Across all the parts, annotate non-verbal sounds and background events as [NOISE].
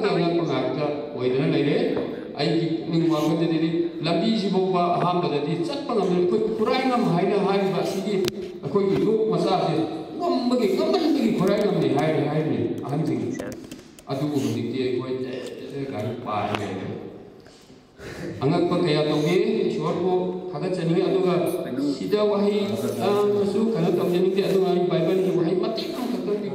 ꯑꯉꯛꯄ ꯉꯥꯛꯇ ꯑꯣꯏꯗꯅ ꯂꯩꯔꯦ ꯑꯩꯒꯤ ꯄꯨꯛꯅꯤꯡ ꯋꯥꯈꯜꯗꯗꯤ ꯂꯝꯕꯤꯁꯤꯐꯥꯎꯕ ꯑꯍꯥꯟꯕꯗꯗꯤ ꯆꯠꯄ ꯉꯝꯗꯅ ꯑꯩꯈꯣꯏ ꯈꯨꯔꯥꯏꯉꯝ ꯍꯥꯏꯅ ꯍꯥꯏꯔꯤꯕ ꯑꯁꯤꯒꯤ ꯑꯩꯈꯣꯏꯒꯤ ꯂꯣꯛ ꯃꯆꯥꯁꯦ ꯉꯝꯕꯒꯤ ꯉꯝꯃꯟꯕꯒꯤ ꯈꯨꯔꯥꯏꯉꯝꯅꯤ ꯍꯥꯏꯔꯤ ꯍꯥꯏꯔꯤꯅꯤ ꯑꯍꯟꯁꯤꯡ ꯑꯗꯨꯕꯨ ꯍꯧꯖꯤꯛꯇꯤ ꯑꯩꯈꯣꯏ ꯒꯥꯔꯤ ꯄꯥꯔ ꯂꯩꯔꯦ ꯑꯉꯛꯄ ꯀꯌా ꯇꯧꯒꯦ ꯏꯁꯣꯔꯕꯨ ꯊꯥꯒꯠꯆꯅꯤꯡꯉꯤ ꯑꯗꯨꯒ ꯁꯤꯗ ꯋꯥꯍꯩ ꯌꯥꯝꯅꯁꯨ ꯀꯩꯅꯣ ꯇꯧꯖꯅꯤꯡꯗꯦ ꯑꯗꯨꯒ ꯑꯩ ꯕꯥꯏꯕꯜꯒꯤ ꯋꯥꯍꯩ ꯃꯇꯦꯛ ꯑꯃꯈꯛꯇꯪꯗꯤ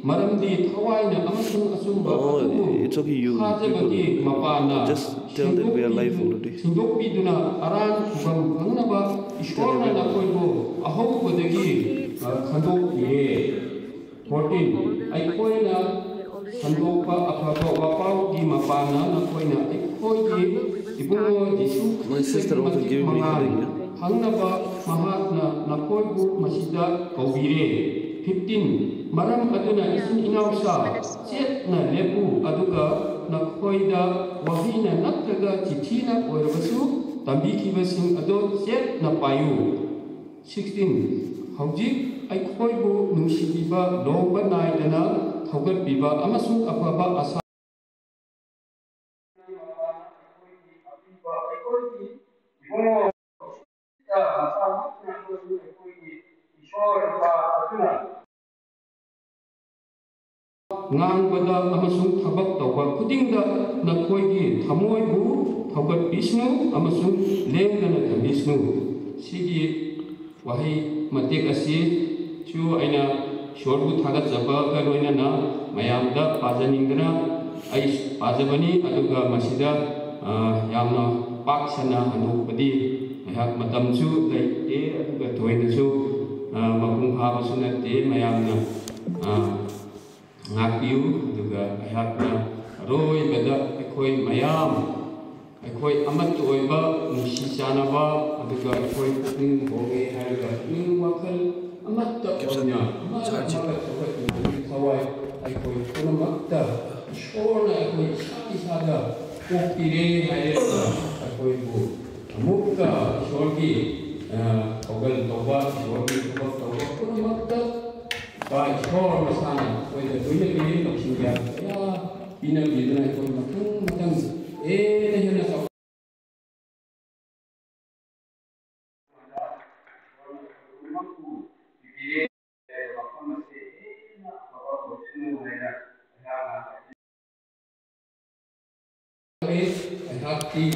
ꯊꯣꯛꯏ ꯃꯔꯝꯗꯤ ꯊꯋꯥꯏꯅ ꯑꯃꯁꯨꯡ ꯑꯆꯨꯝꯕ Oh, ꯑꯗꯨꯕꯨ it's okay, you ꯊꯥꯖꯕꯒꯤ people ꯃꯄꯥꯟꯅ just tell them we are live already. ꯁꯤꯟꯗꯣꯛꯄꯤꯗꯨꯅ ꯑꯔꯥꯟ ꯈꯨꯕꯝ ꯐꯪꯅꯕ ꯏꯁꯣꯔꯅ ꯅꯈꯣꯏꯕꯨ ꯑꯍꯧꯕꯗꯒꯤ Maram aduna isin inaw sa cet na lebu aduga nakhoida wahina nakaga titina oirabasu tambiki basin ado cet na payu 16 hauji ai koibu nungsibiba loba naidana thogat biba amasung apaba asa ཁྱི ཕྱད མམ pengahan amasung thabak tawka kuding da na koi gi thamoi bu thabak bishnu amasung leng na na bishnu sigi wahi matek asi chu aina shorbu thagat jaba ka roina na mayam da pajaningdana ai pajabani aduga masida yamna paksana anopadi mayam matam chu dai te aduga toina chu mapung phabasuna te mayamna ꯉꯥꯛꯄꯤꯌꯨ ꯑꯗꯨꯒ ꯑꯩꯍꯥꯛꯅ ꯑꯔꯣꯏꯕꯗ ꯑꯩꯈꯣꯏ ꯃꯌꯥꯝ ꯑꯩꯈꯣꯏ ꯑꯃꯠꯇ ꯑꯣꯏꯕ ꯅꯨꯡꯁꯤ ꯆꯥꯟꯅꯕ ꯑꯗꯨꯒ ꯑꯩꯈꯣꯏ ꯄꯨꯛꯅꯤꯡ ꯍꯣꯡꯉꯦ ꯍꯥꯏꯔꯒ ꯄꯨꯛꯅꯤꯡ ꯋꯥꯈꯜ ꯑꯃꯠꯇ ꯑꯣꯏꯅ ꯊꯋꯥꯏ ꯑꯩꯈꯣꯏ ꯄꯨꯝꯅꯃꯛꯇ ꯏꯁꯣꯔꯅ ꯑꯩꯈꯣꯏ ꯏꯁꯥ ꯏꯁꯥꯗ ꯄꯣꯛꯄꯤꯔꯦ ꯍꯥꯏꯔꯒ ꯑꯩꯈꯣꯏꯕꯨ ꯑꯃꯨꯛꯀ ꯏꯁꯣꯔꯒꯤ ꯊꯧꯒꯜ ꯇꯧꯕ ꯏꯁꯣꯔꯒꯤ ꯊꯕꯛ ꯇꯧꯕ ꯄꯨꯝꯅꯃꯛꯇ 와 효험을 사는 그런데 그게 매일 높은 게 아니라 이념 예전에 그런 통통 애의 현에서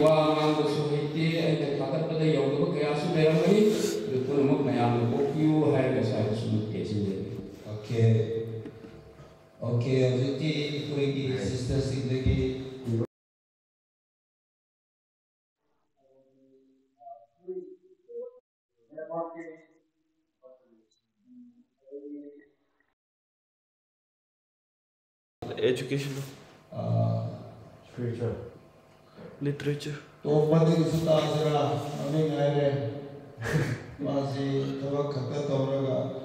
वा मांगसु हेते ऐते खातर पद योगव कयासु मेरा मनी जो तुम मयाम को क्यों है वैसा Ok. Ok, oggi quindi sister Sindrighi educational uh, literature literature तो मति सुता जरा अभी मेरे मासी तब खत्म तोरगा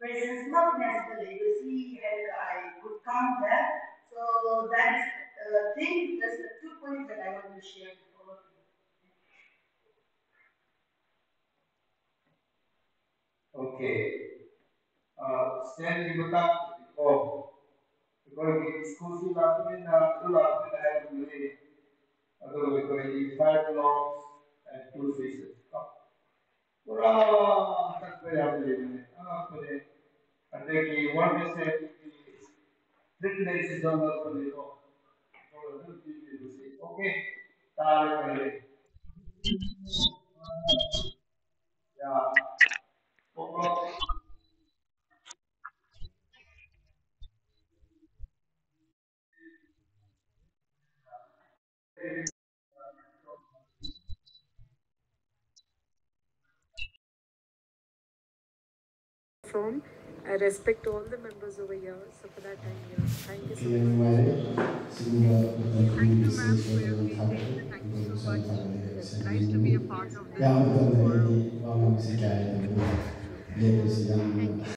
presence, not necessarily you see and I could come there, So that's uh, thing, that's the two points that I want to share. Okay. Uh, standing back before. Because in school, you have to have really, otherwise, you five blocks and two faces. Oh. Wow, uh, that's very happy. Uh, avec les OnePC, toutes les décisions de notre maison. Pour le tout du dossier. OK. Tarik Ya. Pokok. Thank you. from I respect all the members over here. So for that, I'm here. Thank you so much. Thank you, ma'am, for your feedback. Thank you so much. It's nice to be a part of this.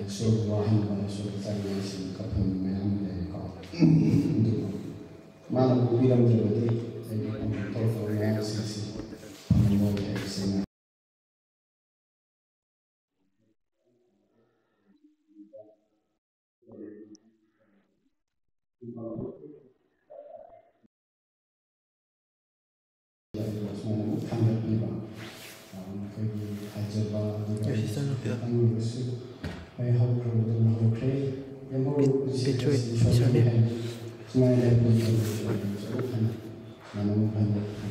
Et sur le roi, il va sur le fait que c'est une copie de mes amis et les Amen.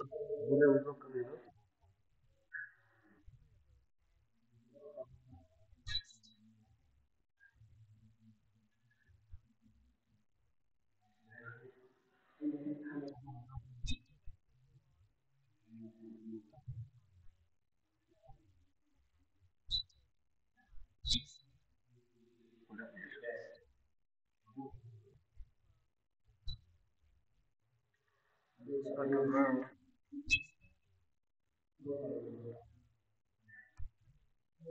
Viene. Thank you.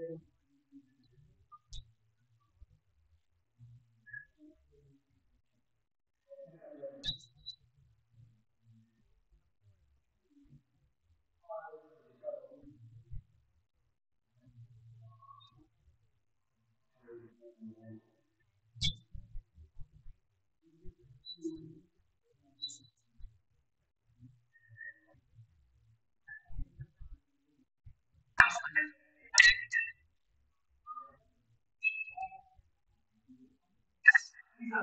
through.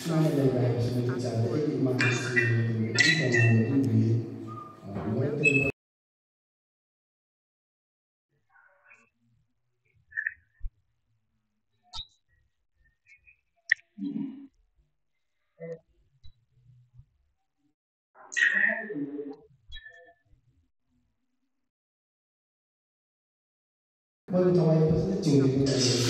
Selamat datang di Cantik Imam Sri Pemain ini Mereka Mereka tahu yang pasti cuma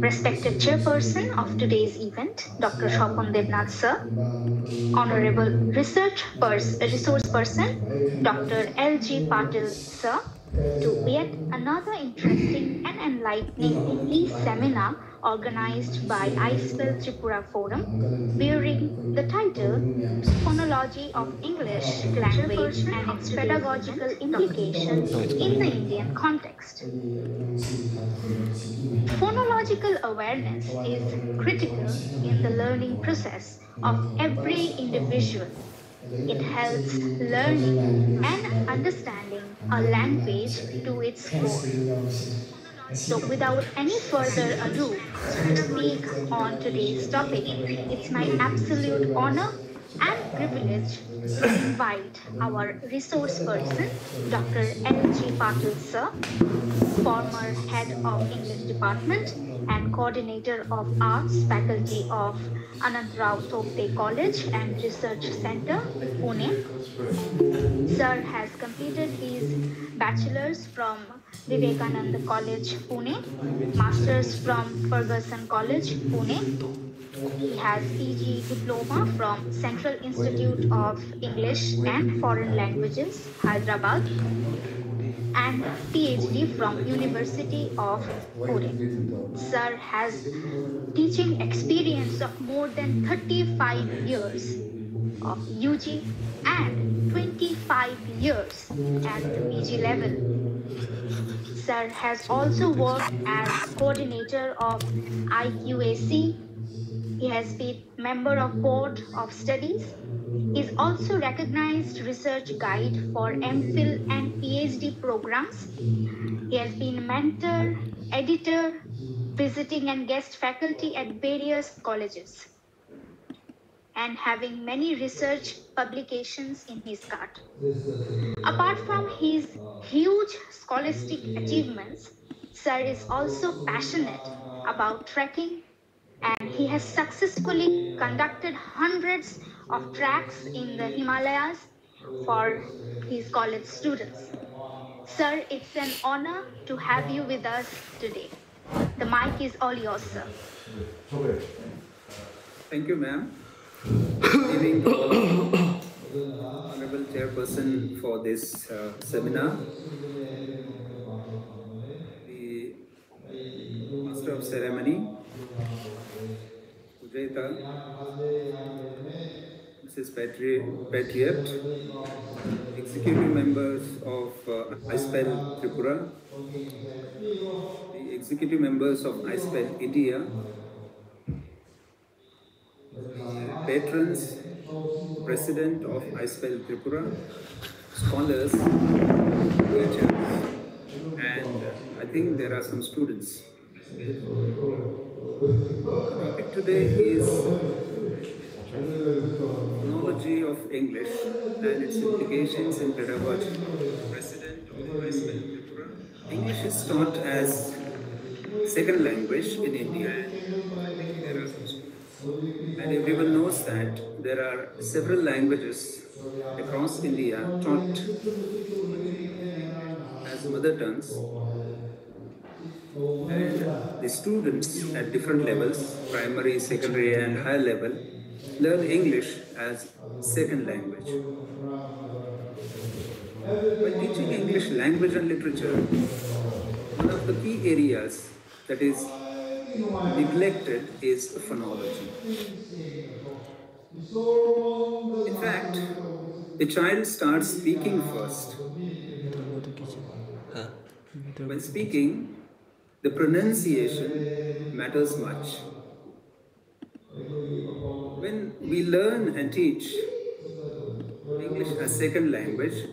respected chairperson of today's event, Dr. Shopam Devnath sir, Honorable Research Pers- Resource Person, Dr. L.G. Patil sir, to yet another interesting and enlightening e-seminar organized by iSPELL Tripura Forum, bearing the title Phonology of English Language and its Pedagogical Implications in the Indian Context. Phonological awareness is critical in the learning process of every individual It helps learning and understanding a language to its core. So without any further ado to speak on today's topic, it's my absolute honor and privilege to invite our resource person, Dr. L.G. Patil sir, former head of English department and coordinator of arts faculty of Anantrao Thopte College and Research Center, Pune. Sir has completed his bachelor's from Vivekananda College, Pune, master's from Fergusson College, Pune, he has PG diploma from Central Institute of English and Foreign Languages, Hyderabad, and PhD from University of Pune. Sir has teaching experience of more than 35 years of UG and 25 years at the PG level. Sir has also worked as coordinator of IQAC he has been member of board of studies. He is also recognized research guide for MPhil and PhD programs. He has been a mentor, editor, visiting and guest faculty at various colleges and having many research publications in his cart. Apart from his huge scholastic achievements, Sir is also passionate about trekking and he has successfully conducted hundreds of tracks in the Himalayas for his college students. Sir, it's an honor to have you with us today. The mic is all yours, sir. Thank you, ma'am. All. Honorable Chairperson for this uh, seminar, the Master of Ceremony, Ujeta, Mrs. Patri- Patriot, executive members of uh, iSPELL Tripura, the executive members of iSPELL India, patrons, president of iSPELL Tripura, scholars, teachers, and uh, I think there are some students. Today is phonology of English and its implications in pedagogy. President of. English is taught as second language in India. And everyone knows that there are several languages across India taught as mother tongues. And the students at different levels, primary, secondary, and higher level, learn English as second language. When teaching English language and literature, one of the key areas that is neglected is phonology. In fact, the child starts speaking first. When speaking, the pronunciation matters much. When we learn and teach English as second language,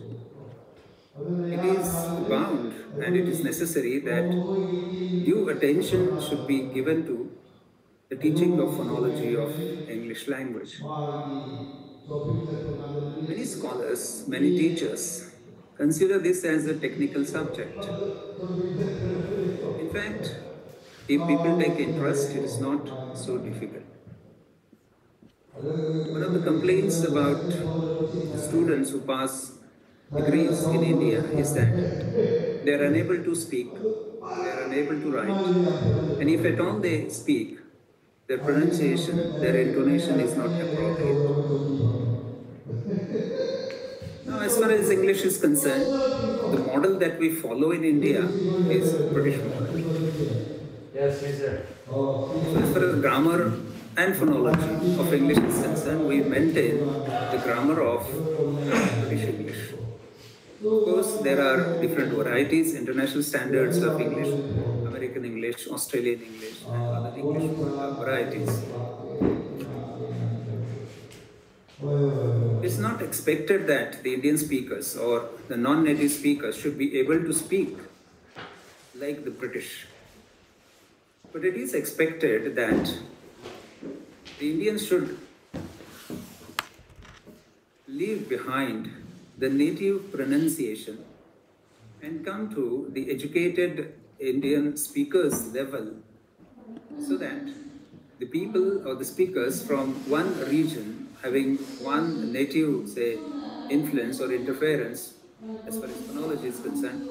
it is bound and it is necessary that due attention should be given to the teaching of phonology of English language. Many scholars, many teachers consider this as a technical subject. In fact, if people take interest, it is not so difficult. One of the complaints about students who pass degrees in India is that they are unable to speak, they are unable to write, and if at all they speak, their pronunciation, their intonation is not appropriate. Now, as far as English is concerned, the model that we follow in India is British model. Yes, sir. So as far as grammar and phonology of English is concerned, we maintain the grammar of British English. Of course, there are different varieties, international standards of English, American English, Australian English, and other English varieties. It's not expected that the Indian speakers or the non-native speakers should be able to speak like the British. But it is expected that the Indians should leave behind the native pronunciation and come to the educated Indian speakers level so that the people or the speakers from one region having one native, say, influence or interference as far as phonology is concerned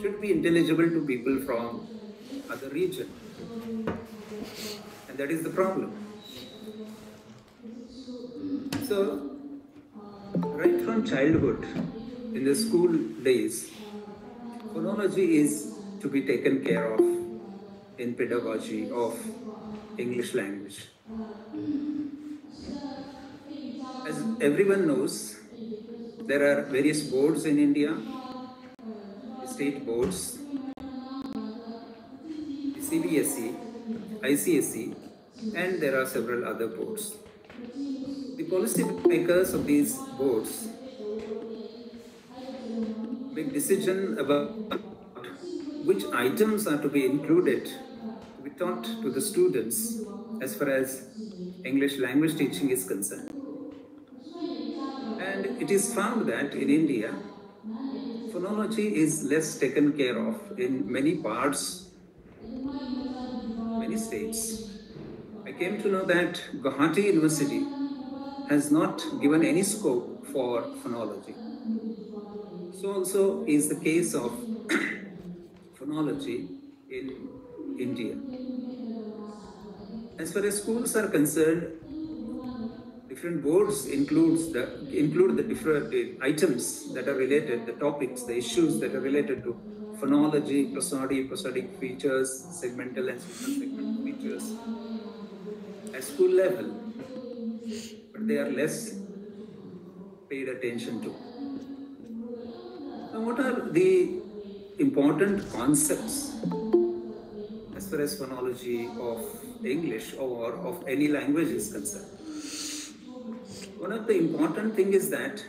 should be intelligible to people from other region. And that is the problem. So, right from childhood, in the school days, phonology is to be taken care of in pedagogy of English language. Everyone knows, there are various boards in India, state boards, CBSE, ICSE, and there are several other boards. The policy makers of these boards make decision about which items are to be included to be taught to the students as far as English language teaching is concerned. It is found that in India, phonology is less taken care of in many parts, many states. I came to know that Gauhati University has not given any scope for phonology. So also is the case of [COUGHS] phonology in India. As far as schools are concerned, different boards includes the include the different items that are related, the topics, the issues that are related to phonology, prosody, prosodic features, segmental and segmental features at school level, but they are less paid attention to. Now, what are the important concepts as far as phonology of English or of any language is concerned? One of the important thing is that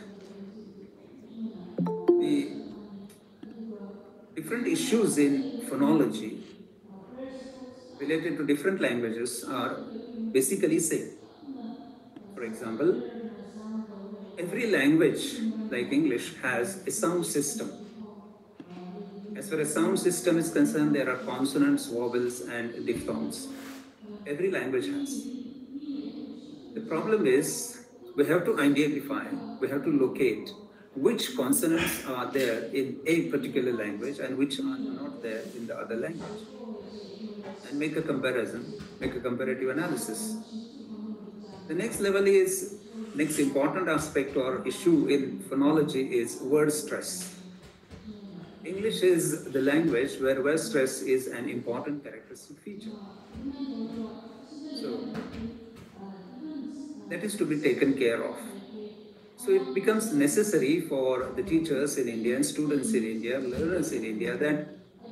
the different issues in phonology related to different languages are basically same. For example, every language like English has a sound system. As far as sound system is concerned, there are consonants, vowels, and diphthongs. Every language has. The problem is we have to identify, we have to locate which consonants are there in a particular language and which are not there in the other language. And make a comparison, make a comparative analysis. The next level is, next important aspect or issue in phonology is word stress. English is the language where word stress is an important characteristic feature. So, that is to be taken care of. So it becomes necessary for the teachers in India and students in India, learners in India, that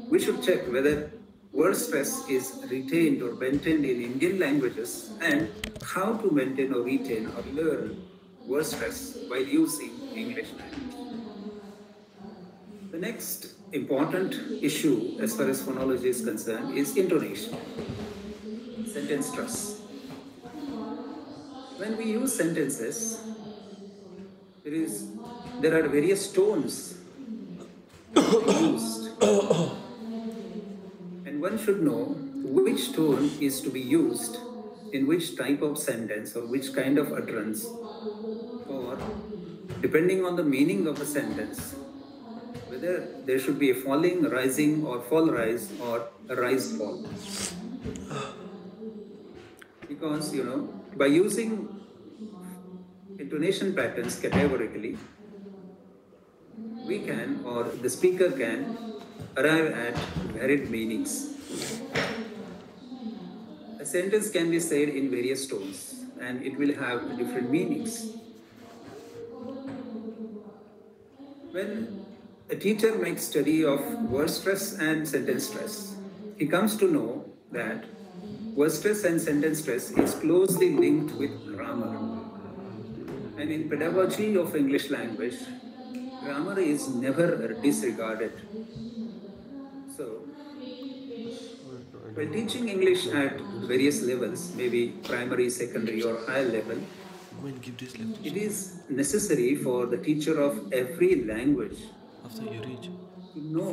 we should check whether word stress is retained or maintained in Indian languages and how to maintain or retain or learn word stress while using English language. The next important issue as far as phonology is concerned is intonation, sentence stress. When we use sentences, there is there are various tones used. And one should know which tone is to be used in which type of sentence or which kind of utterance or depending on the meaning of a sentence whether there should be a falling rising or fall rise or a rise fall. Because you know by using intonation patterns categorically, we can or the speaker can arrive at varied meanings. A sentence can be said in various tones and it will have different meanings. When a teacher makes study of word stress and sentence stress, he comes to know that word stress and sentence stress is closely linked with grammar And in pedagogy of English language, grammar is never disregarded. So, while teaching English at various levels, maybe primary, secondary, or higher level, it is necessary for the teacher of every language to know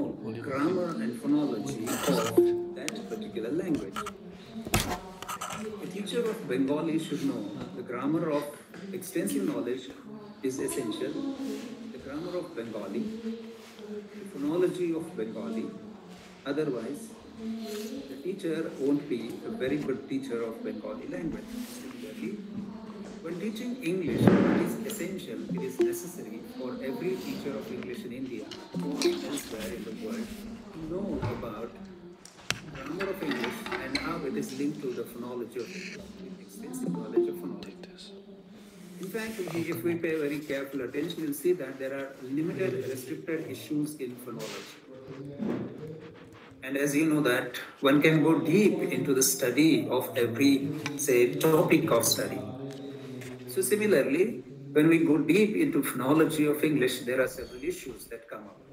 grammar and phonology of that particular language. A teacher of Bengali should know the grammar of extensive knowledge is essential, the grammar of Bengali, the phonology of Bengali. Otherwise, the teacher won't be a very good teacher of Bengali language. Similarly, when teaching English, it is essential, it is necessary for every teacher of English in India or elsewhere in the world to know about grammar of English and how it is linked to the phonology of English, extensive knowledge of phonology. In fact, if we pay very careful attention, you'll see that there are limited, restricted issues in phonology. And as you know that one can go deep into the study of every, say, topic of study. So similarly, when we go deep into phonology of English, there are several issues that come up.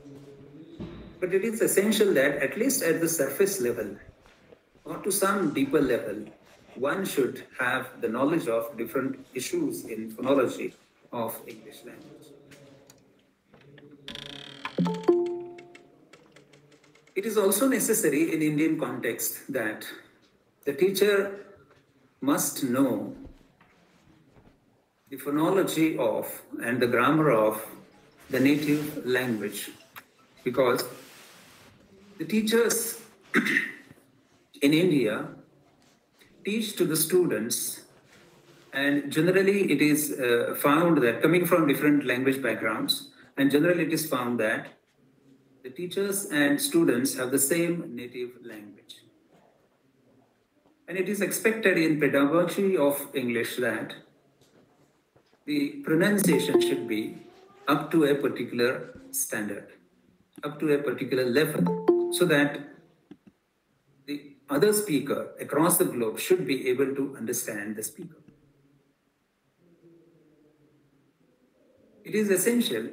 But it is essential that at least at the surface level, or to some deeper level, one should have the knowledge of different issues in phonology of English language. It is also necessary in Indian context that the teacher must know the phonology of and the grammar of the native language because the teachers [CLEARS THROAT] in India teach to the students and generally it is uh, found that coming from different language backgrounds and generally it is found that the teachers and students have the same native language. And it is expected in pedagogy of English that the pronunciation should be up to a particular standard, up to a particular level, so that the other speaker across the globe should be able to understand the speaker. It is essential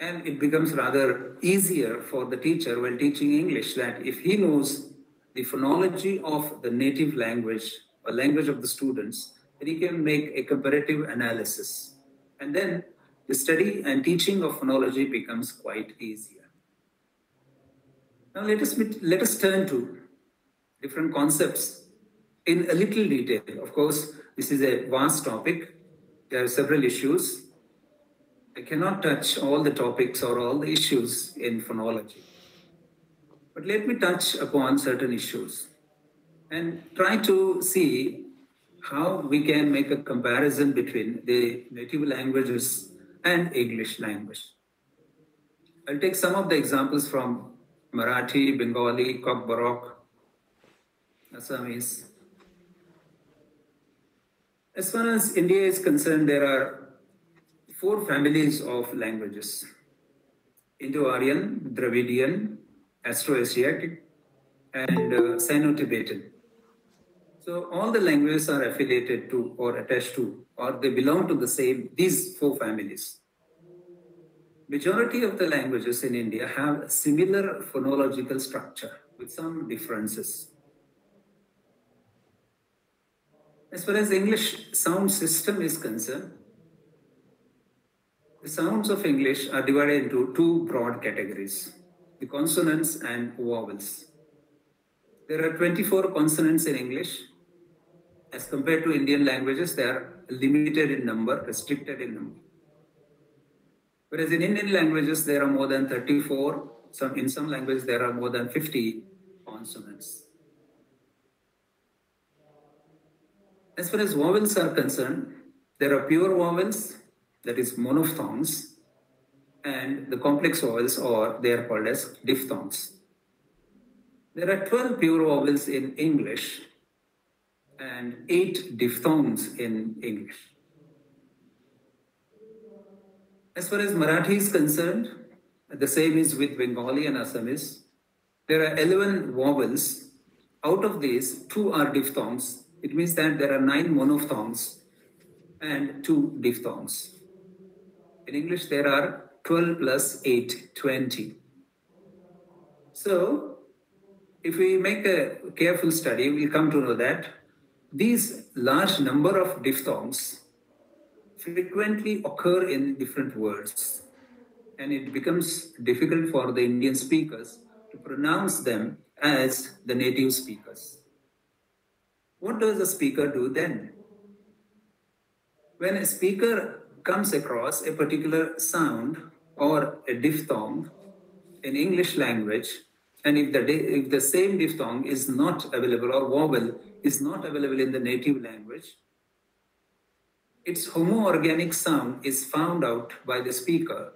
and it becomes rather easier for the teacher while teaching English that if he knows the phonology of the native language or language of the students, then he can make a comparative analysis. And then the study and teaching of phonology becomes quite easier. Now let us, let us turn to different concepts in a little detail. Of course, this is a vast topic. There are several issues I cannot touch all the topics or all the issues in phonology. But let me touch upon certain issues and try to see how we can make a comparison between the native languages and English language. I'll take some of the examples from Marathi, Bengali, Kokborok, Assamese. As far as India is concerned, there are four families of languages Indo-Aryan, Dravidian, Austroasiatic, and uh, Sino-Tibetan. So all the languages are affiliated to or attached to or they belong to the same, these four families. Majority of the languages in India have similar phonological structure with some differences. As far as English sound system is concerned, the sounds of English are divided into two broad categories, the consonants and vowels. There are 24 consonants in English. As compared to Indian languages, they are limited in number, restricted in number. Whereas in Indian languages, there are more than 34. Some, in some languages, there are more than 50 consonants. As far as vowels are concerned, there are pure vowels that is monophthongs, and the complex vowels or they are called as diphthongs. There are 12 pure vowels in English and 8 diphthongs in English. As far as Marathi is concerned, the same is with Bengali and Assamese. There are 11 vowels. Out of these, two are diphthongs. It means that there are nine monophthongs and two diphthongs. In English, there are 12 plus 8, 20. So, if we make a careful study, we'll come to know that these large number of diphthongs frequently occur in different words and it becomes difficult for the Indian speakers to pronounce them as the native speakers. What does the speaker do then? When a speaker comes across a particular sound or a diphthong in English language, and if the, if the same diphthong is not available or vowel is not available in the native language, its homoorganic sound is found out by the speaker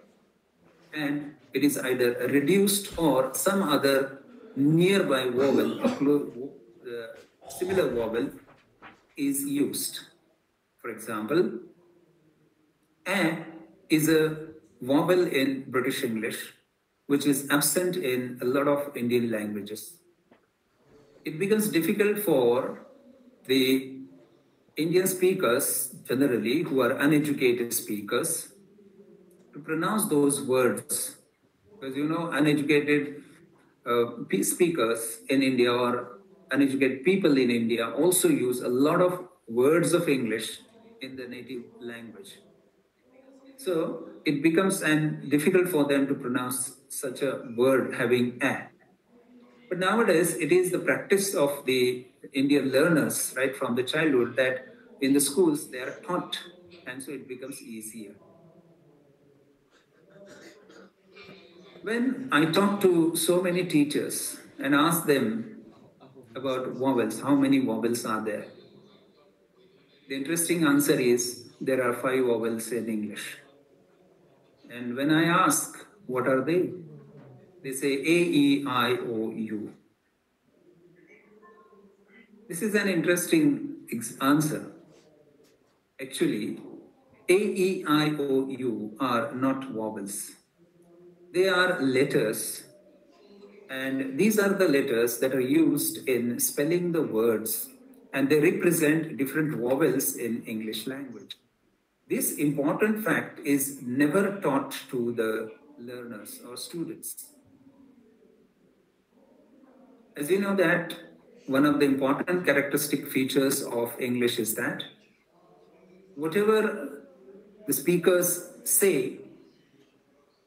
and it is either reduced or some other nearby vowel, uh, similar vowel is used. For example, a is a vowel in British English, which is absent in a lot of Indian languages. It becomes difficult for the Indian speakers generally, who are uneducated speakers, to pronounce those words. Because you know, uneducated uh, speakers in India or uneducated people in India also use a lot of words of English in the native language. So it becomes an difficult for them to pronounce such a word having a. But nowadays, it is the practice of the Indian learners, right from the childhood, that in the schools they are taught, and so it becomes easier. When I talk to so many teachers and ask them about vowels, how many vowels are there? The interesting answer is there are five vowels in English. And when I ask, what are they? They say A, E, I, O, U. This is an interesting answer. Actually, A, E, I, O, U are not vowels. They are letters. And these are the letters that are used in spelling the words. And they represent different vowels in English language. This important fact is never taught to the learners or students. As you know that one of the important characteristic features of English is that whatever the speakers say,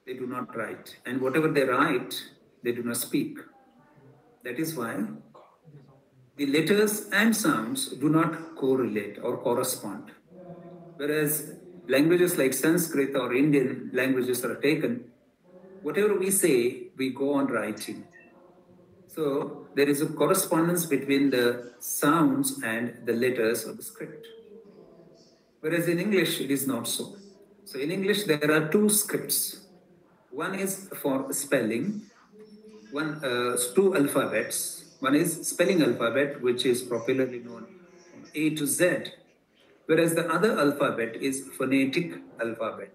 they do not write. And whatever they write, they do not speak. That is why the letters and sounds do not correlate or correspond. Whereas languages like Sanskrit or Indian languages are taken, whatever we say, we go on writing. So there is a correspondence between the sounds and the letters of the script. Whereas in English, it is not so. So in English, there are two scripts. One is for spelling, one uh, two alphabets. One is spelling alphabet, which is popularly known from A to Z, whereas the other alphabet is phonetic alphabet.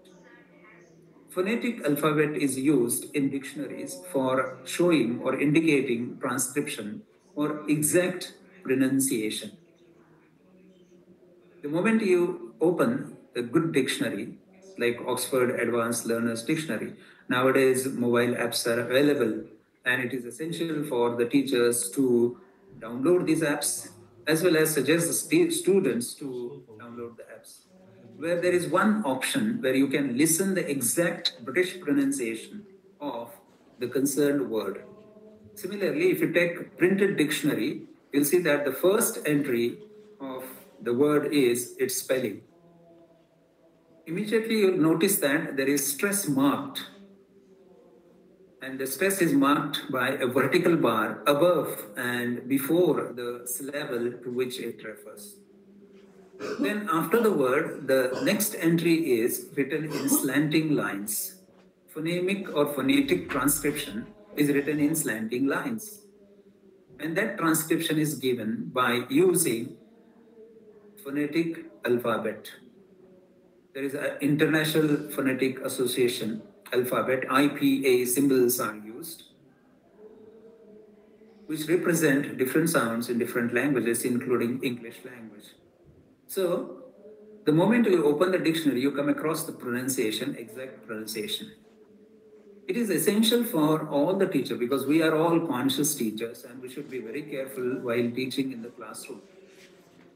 Phonetic alphabet is used in dictionaries for showing or indicating transcription or exact pronunciation. The moment you open a good dictionary, like Oxford Advanced Learners Dictionary, nowadays mobile apps are available and it is essential for the teachers to download these apps as well as suggest the students to download the apps. Where there is one option where you can listen the exact British pronunciation of the concerned word. Similarly, if you take printed dictionary, you'll see that the first entry of the word is its spelling. Immediately you'll notice that there is stress marked and the stress is marked by a vertical bar above and before the syllable to which it refers. Then after the word, the next entry is written in slanting lines. Phonemic or phonetic transcription is written in slanting lines. And that transcription is given by using phonetic alphabet. There is an International Phonetic Association alphabet, IPA symbols are used, which represent different sounds in different languages, including English language. So, the moment you open the dictionary, you come across the pronunciation, exact pronunciation. It is essential for all the teachers because we are all conscious teachers and we should be very careful while teaching in the classroom.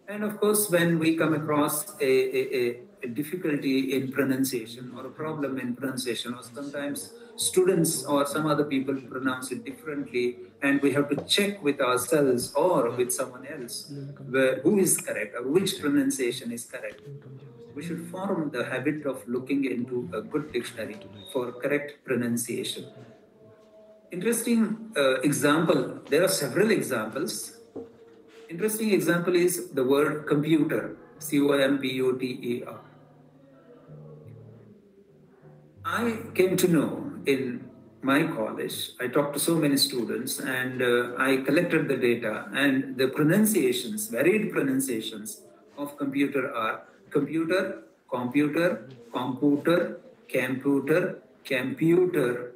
And of course, when we come across a, a, a difficulty in pronunciation or a problem in pronunciation, or sometimes students or some other people pronounce it differently, and we have to check with ourselves or with someone else where, who is correct or which pronunciation is correct. We should form the habit of looking into a good dictionary for correct pronunciation. Interesting uh, example, there are several examples. Interesting example is the word computer, C O M P U T E R. I came to know in my college, I talked to so many students and uh, I collected the data and the pronunciations, varied pronunciations of computer are computer, computer, computer, computer, computer.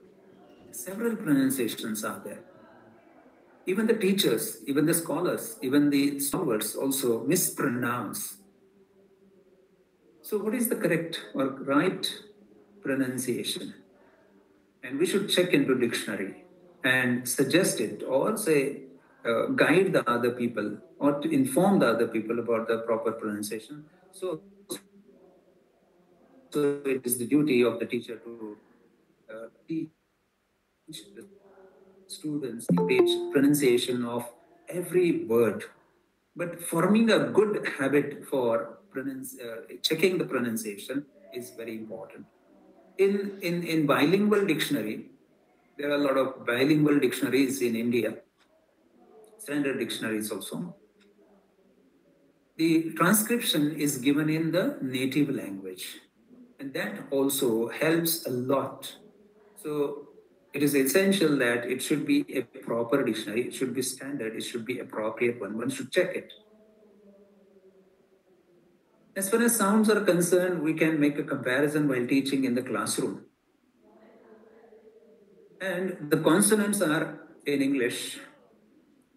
Several pronunciations are there. Even the teachers, even the scholars, even the scholars also mispronounce. So, what is the correct or right pronunciation? And we should check into dictionary and suggest it or say uh, guide the other people or to inform the other people about the proper pronunciation. So, so it is the duty of the teacher to uh, teach the students the pronunciation of every word. But forming a good habit for pronunci- uh, checking the pronunciation is very important. In, in, in bilingual dictionary, there are a lot of bilingual dictionaries in India, standard dictionaries also. The transcription is given in the native language, and that also helps a lot. So it is essential that it should be a proper dictionary, it should be standard, it should be appropriate one. One should check it. As far as sounds are concerned, we can make a comparison while teaching in the classroom. And the consonants are in English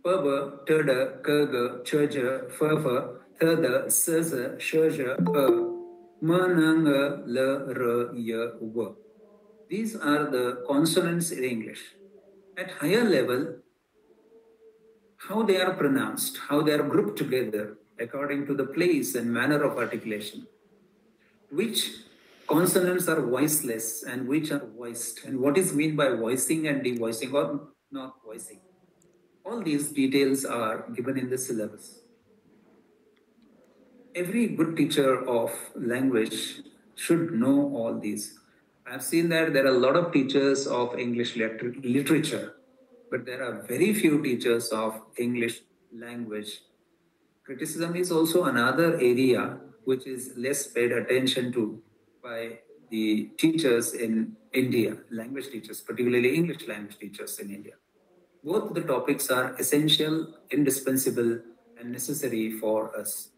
Paba, Tada, Kaga, Chaja, Fafa, Thada, Saza, Shaja, A, Mananga, La. These are the consonants in English. At higher level, how they are pronounced, how they are grouped together according to the place and manner of articulation, which consonants are voiceless and which are voiced, and what is meant by voicing and devoicing or not voicing. All these details are given in the syllabus. Every good teacher of language should know all these. I've seen that there are a lot of teachers of English liter- literature, but there are very few teachers of English language. Criticism is also another area which is less paid attention to by the teachers in India, language teachers, particularly English language teachers in India. Both the topics are essential, indispensable, and necessary for us.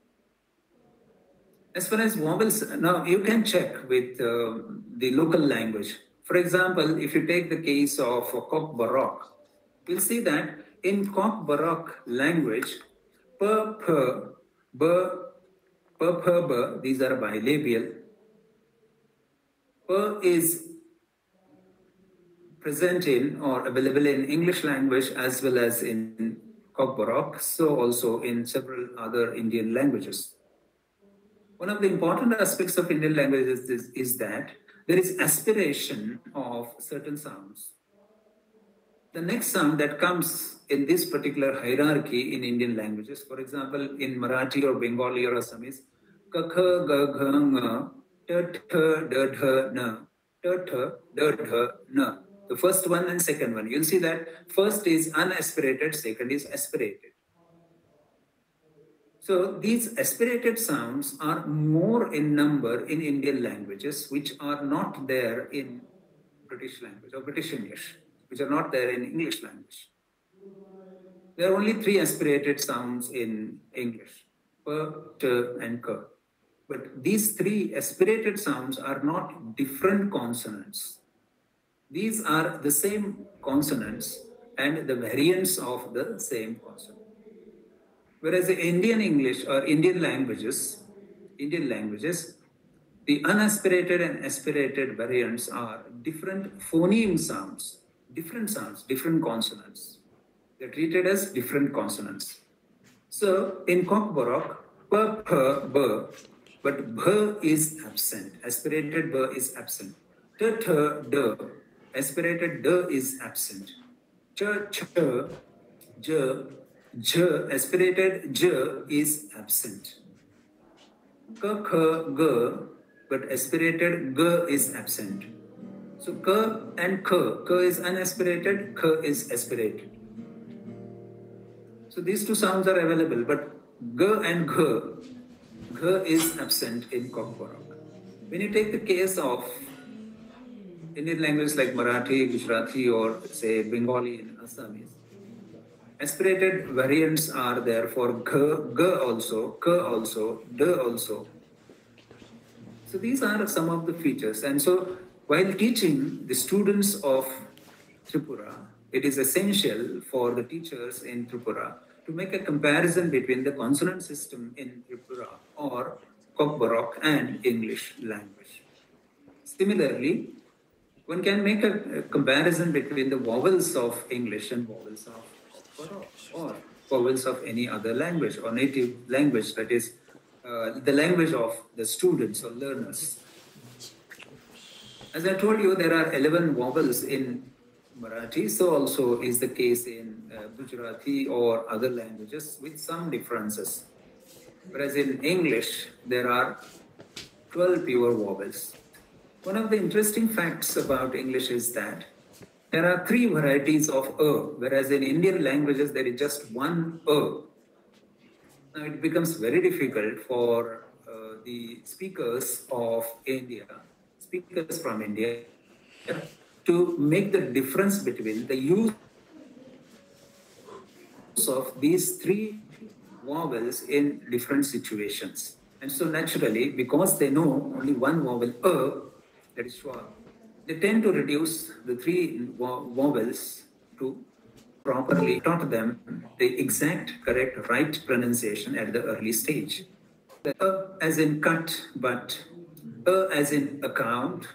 As far as vowels, now you can check with uh, the local language. For example, if you take the case of Kokborok, you'll see that in Kokborok language, p, p, b, p, p, b, these are bilabial. P is present in or available in English language as well as in Borok, so also in several other Indian languages. One of the important aspects of Indian languages is, is that there is aspiration of certain sounds. The next sound that comes in this particular hierarchy in Indian languages, for example, in Marathi or Bengali or Assamese, kakha ga gha nga, ta tha da dha na, ta tha da dha na. The first one and second one. You'll see that first is unaspirated, second is aspirated. So these aspirated sounds are more in number in Indian languages, which are not there in British language or British English, which are not there in English language. There are only three aspirated sounds in English, p, t, and k. But these three aspirated sounds are not different consonants. These are the same consonants and the variants of the same consonant. Whereas in Indian English or Indian languages, Indian languages, the unaspirated and aspirated variants are different phoneme sounds, different sounds, different consonants. They're treated as different consonants. So in Kokborok, p, p, b, but b is absent. Aspirated b is absent. T, t, d, aspirated d is absent. Ch, ch, j, j, aspirated j is absent. K, k, g, but aspirated g is absent. So k and k, k is unaspirated, k is aspirated. So these two sounds are available, but g and g, g is absent in Kokborok. When you take the case of Indian languages like Marathi, Gujarati, or say Bengali and Assamese, aspirated variants are there for g, g also, k also, d also. So these are some of the features. And so while teaching the students of Tripura, it is essential for the teachers in Tripura to make a comparison between the consonant system in Tripura or Kokborok and English language. Similarly, one can make a, comparison between the vowels of English and vowels of Kokborok or vowels of any other language or native language that is uh, the language of the students or learners. As I told you, there are 11 vowels in Marathi, so also is the case in uh, Gujarati or other languages with some differences. Whereas in English, there are 12 pure vowels. One of the interesting facts about English is that there are three varieties of a, whereas in Indian languages, there is just one a. Now it becomes very difficult for uh, the speakers of India, speakers from India, to make the difference between the use of these three vowels in different situations. And so naturally, because they know only one vowel, a, that is why they tend to reduce the three vowels to properly taught them the exact correct right pronunciation at the early stage. The a as in cut, but a as in account,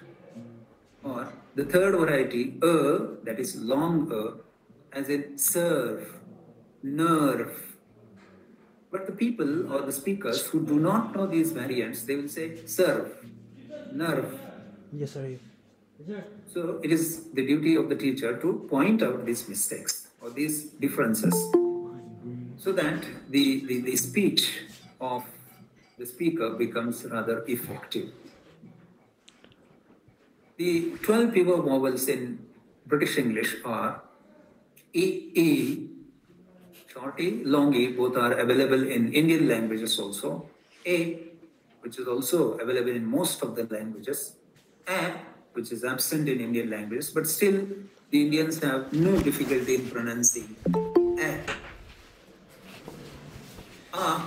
or the third variety, a, that is long a, as in serve, nerve. But the people or the speakers who do not know these variants, they will say serve, nerve. Yes, sir. So it is the duty of the teacher to point out these mistakes or these differences so that the, the, the speech of the speaker becomes rather effective. The 12 pure vowels in British English are E, E, short E, long E, both are available in Indian languages also. A, which is also available in most of the languages. A, which is absent in Indian languages, but still the Indians have no difficulty in pronouncing A. A,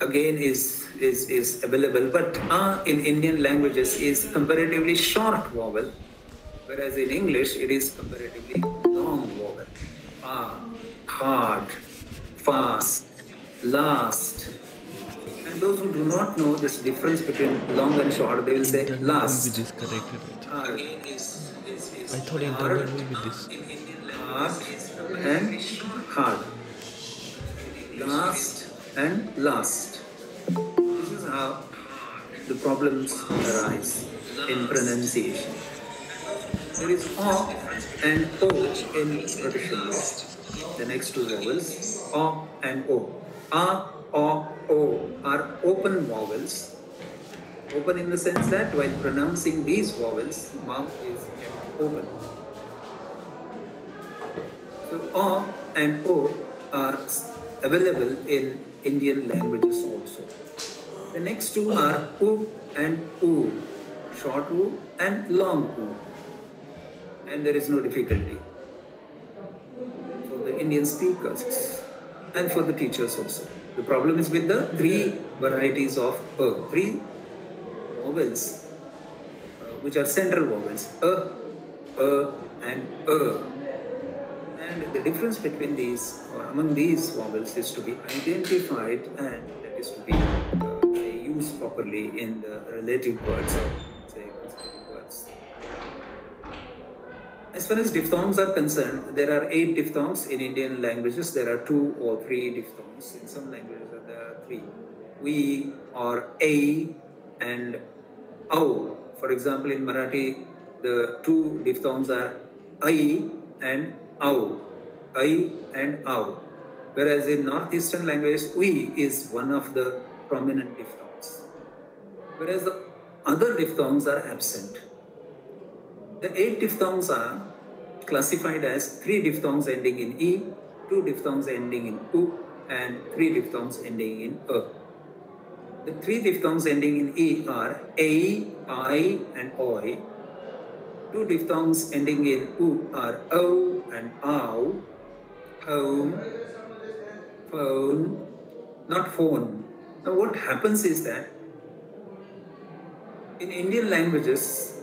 again, is, is, is available, but A in Indian languages is comparatively short vowel, whereas in English it is comparatively long vowel. A, hard, fast, last. And those who do not know this difference between long and short, they will say last. Language is corrected. Hard. I thought internet will be this. Hard and hard. Last and last. How the problems arise in pronunciation. There is O and O in British English. The next two vowels, O and O. A, O, O are open vowels. Open in the sense that while pronouncing these vowels, mouth is open. So O and O are available in Indian languages also. The next two are U and U, short U and long U. And there is no difficulty for the Indian speakers and for the teachers also. The problem is with the three varieties of A, three vowels, uh, which are central vowels, A, A, and A. And the difference between these, or among these vowels, is to be identified and that is to be properly in the relative words or say words. As far as diphthongs are concerned, there are eight diphthongs in Indian languages. There are two or three diphthongs. In some languages, there are three. We are a and au. For example, in Marathi, the two diphthongs are I and au. I and au. Whereas in Northeastern language, we is one of the prominent diphthongs. Whereas the other diphthongs are absent. The eight diphthongs are classified as three diphthongs ending in E, two diphthongs ending in U, and three diphthongs ending in E. The three diphthongs ending in E are A, I, and Oi. Two diphthongs ending in U are O and OW, home, phone, not phone. Now what happens is that in Indian languages,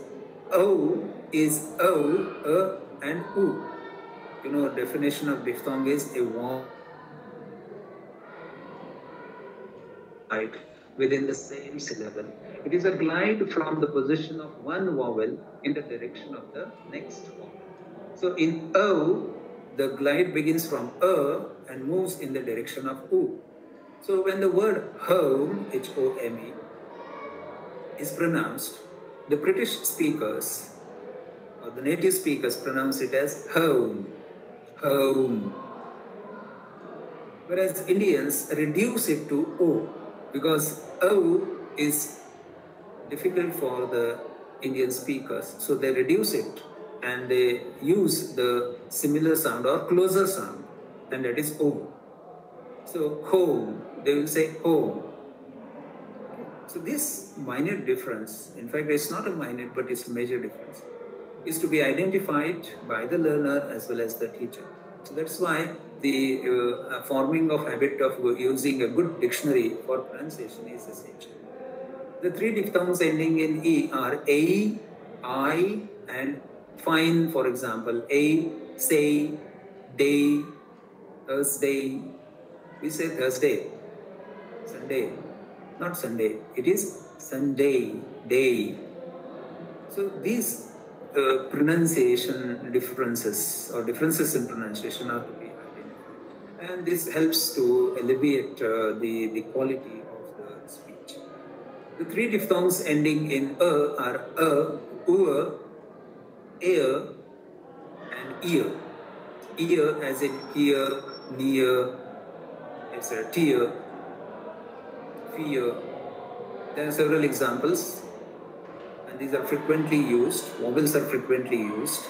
O is O, A, and U. You know, definition of diphthong is a vowel within the same syllable. It is a glide from the position of one vowel in the direction of the next vowel. So in O, the glide begins from A and moves in the direction of U. So when the word home, H-O-M-E, is pronounced, the British speakers or the native speakers pronounce it as home, home. Whereas Indians reduce it to O because O is difficult for the Indian speakers. So they reduce it and they use the similar sound or closer sound and that is O. So home, they will say home. So this minor difference, in fact it's not a minor but it's a major difference, is to be identified by the learner as well as the teacher. So that's why the uh, forming of habit of using a good dictionary for pronunciation is essential. The three diphthongs ending in E are A, I, and fine, for example, A, say, day, Thursday. We say Thursday, Sunday, not Sunday. It is Sunday, day. So these uh, pronunciation differences or differences in pronunciation are to be identified. And this helps to alleviate uh, the, the quality of the speech. The three diphthongs ending in a are a, ua, ear, and ear. Ear as in here, near, etc. Tear, fear. There are several examples and these are frequently used. Vowels are frequently used.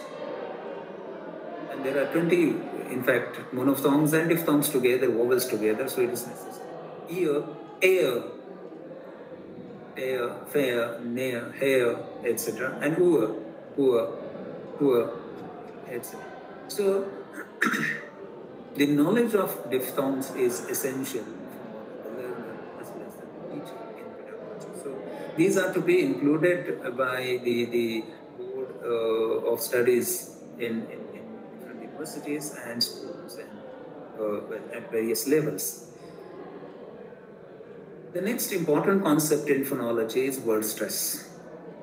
And there are 20, in fact, monophthongs and diphthongs together, vowels together, so it is necessary. Ear, air, air, fair, near, hair, etc. And ua, poor, poor, etc. So, [CLEARS THROAT] the knowledge of diphthongs is essential these are to be included by the, the board uh, of studies in, in, in, different universities and schools and uh, at various levels. The next important concept in phonology is word stress.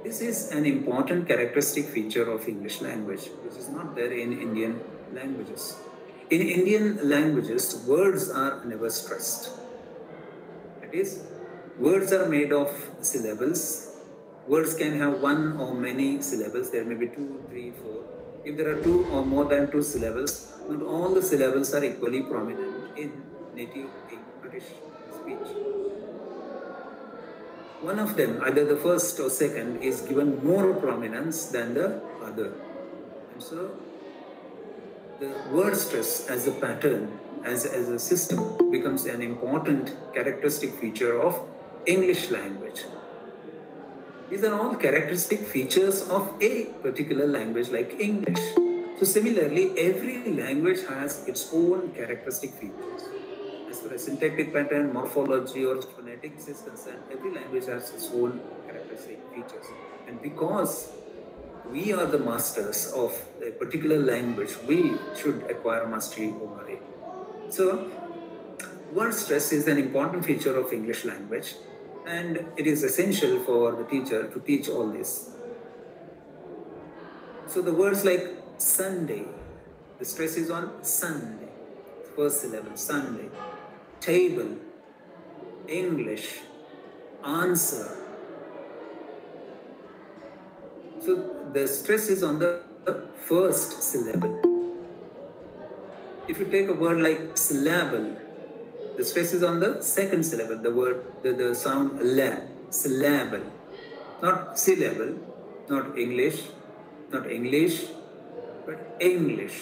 This is an important characteristic feature of English language, which is not there in Indian languages. In Indian languages, words are never stressed. That is, Words are made of syllables. Words can have one or many syllables. There may be two, three, four. If there are two or more than two syllables, not all the syllables are equally prominent in native British speech. One of them, either the first or second, is given more prominence than the other. And so, the word stress as a pattern, as, as a system, becomes an important characteristic feature of English language. These are all characteristic features of a particular language like English. So similarly, every language has its own characteristic features. As far as syntactic pattern, morphology or phonetics is concerned, every language has its own characteristic features. And because we are the masters of a particular language, we should acquire mastery over it. So, word stress is an important feature of English language And it is essential for the teacher to teach all this. So the words like Sunday, the stress is on Sunday, first syllable, Sunday. Table, English, answer. So the stress is on the first syllable. If you take a word like syllable, the stress is on the second syllable, the word, the, the sound la, syllable. Not syllable, not English, not English, but English.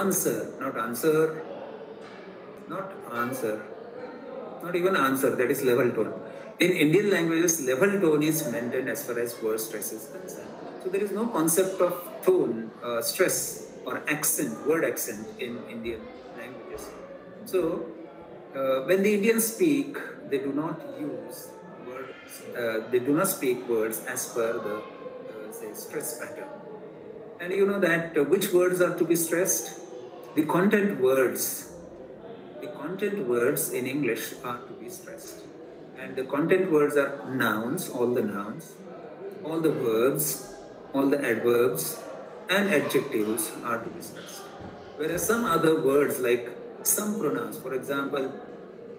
Answer, not answer, not answer, not even answer, that is level tone. In Indian languages, level tone is maintained as far as word stress is concerned. So there is no concept of tone, uh, stress, or accent, word accent in Indian languages. So uh, when the Indians speak, they do not use words, uh, they do not speak words as per the uh, say stress pattern. And you know that uh, which words are to be stressed? The content words. The content words in English are to be stressed. And the content words are nouns, all the nouns, all the verbs, all the adverbs, and adjectives are to be stressed. Whereas some other words like some pronouns, for example,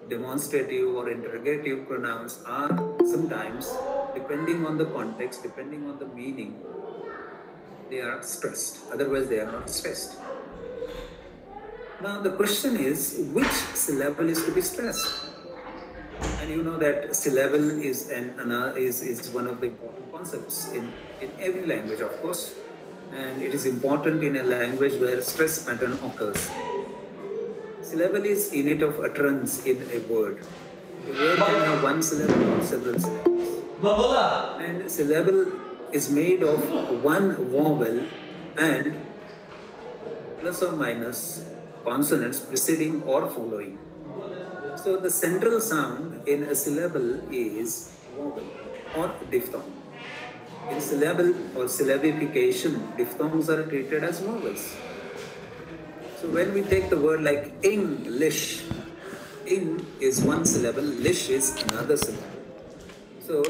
demonstrative or interrogative pronouns are sometimes, depending on the context, depending on the meaning, they are stressed. Otherwise, they are not stressed. Now, the question is which syllable is to be stressed? And you know that syllable is an, is, is one of the important concepts in, in every language, of course. And it is important in a language where stress pattern occurs. Syllable is unit of utterance in a word. A word can have one syllable or several syllables. And syllable is made of one vowel and plus or minus consonants preceding or following. So the central sound in a syllable is vowel or diphthong. In syllable or syllabification, diphthongs are treated as vowels. So when we take the word like English, in is one syllable, lish is another syllable. So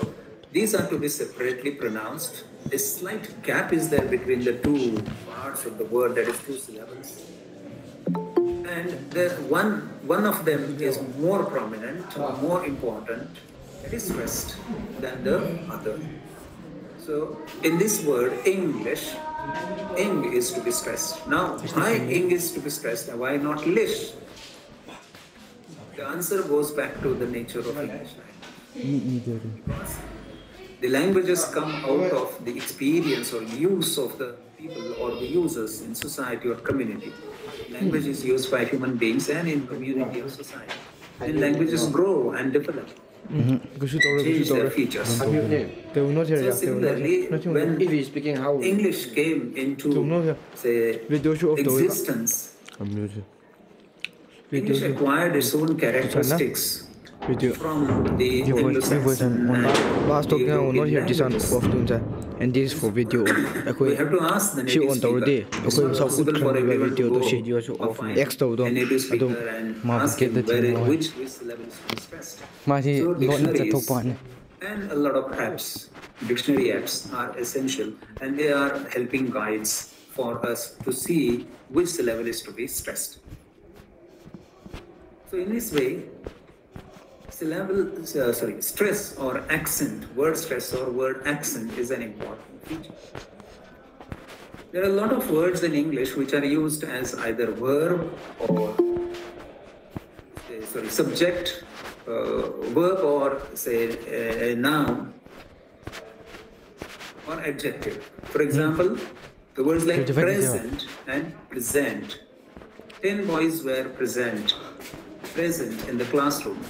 these are to be separately pronounced. A slight gap is there between the two parts of the word, that is two syllables. And the one, one of them is more prominent, more important, it is stressed than the other. So in this word, English, ing is to be stressed. Now, why ing is to be stressed? Why not lish? The answer goes back to the nature of English. Because the languages come out of the experience or use of the people or the users in society or community. Language is used by human beings and in community or society. And languages grow and develop. Change their features. They will not hear So you. similarly, when If he's speaking how? English came into say Video show of the existence, I'm muted. English acquired its own characteristics video. From the you will, you will, last talk uh, now not here this one of tunza uh, and this for video. Okay. She on the day. Eh? Okay, so good for a video to share yours of extra don. Adum ma get the thing. Ma ji not the top one. And a lot of apps, dictionary apps are essential and they are helping guides for us to see which syllable is to be stressed. So in this way, syllable, uh, sorry, stress or accent, word stress or word accent is an important feature. There are a lot of words in English which are used as either verb or say, sorry, subject, uh, verb or say a, a noun or adjective. For example, the words like present and present. Ten boys were present, present in the classroom.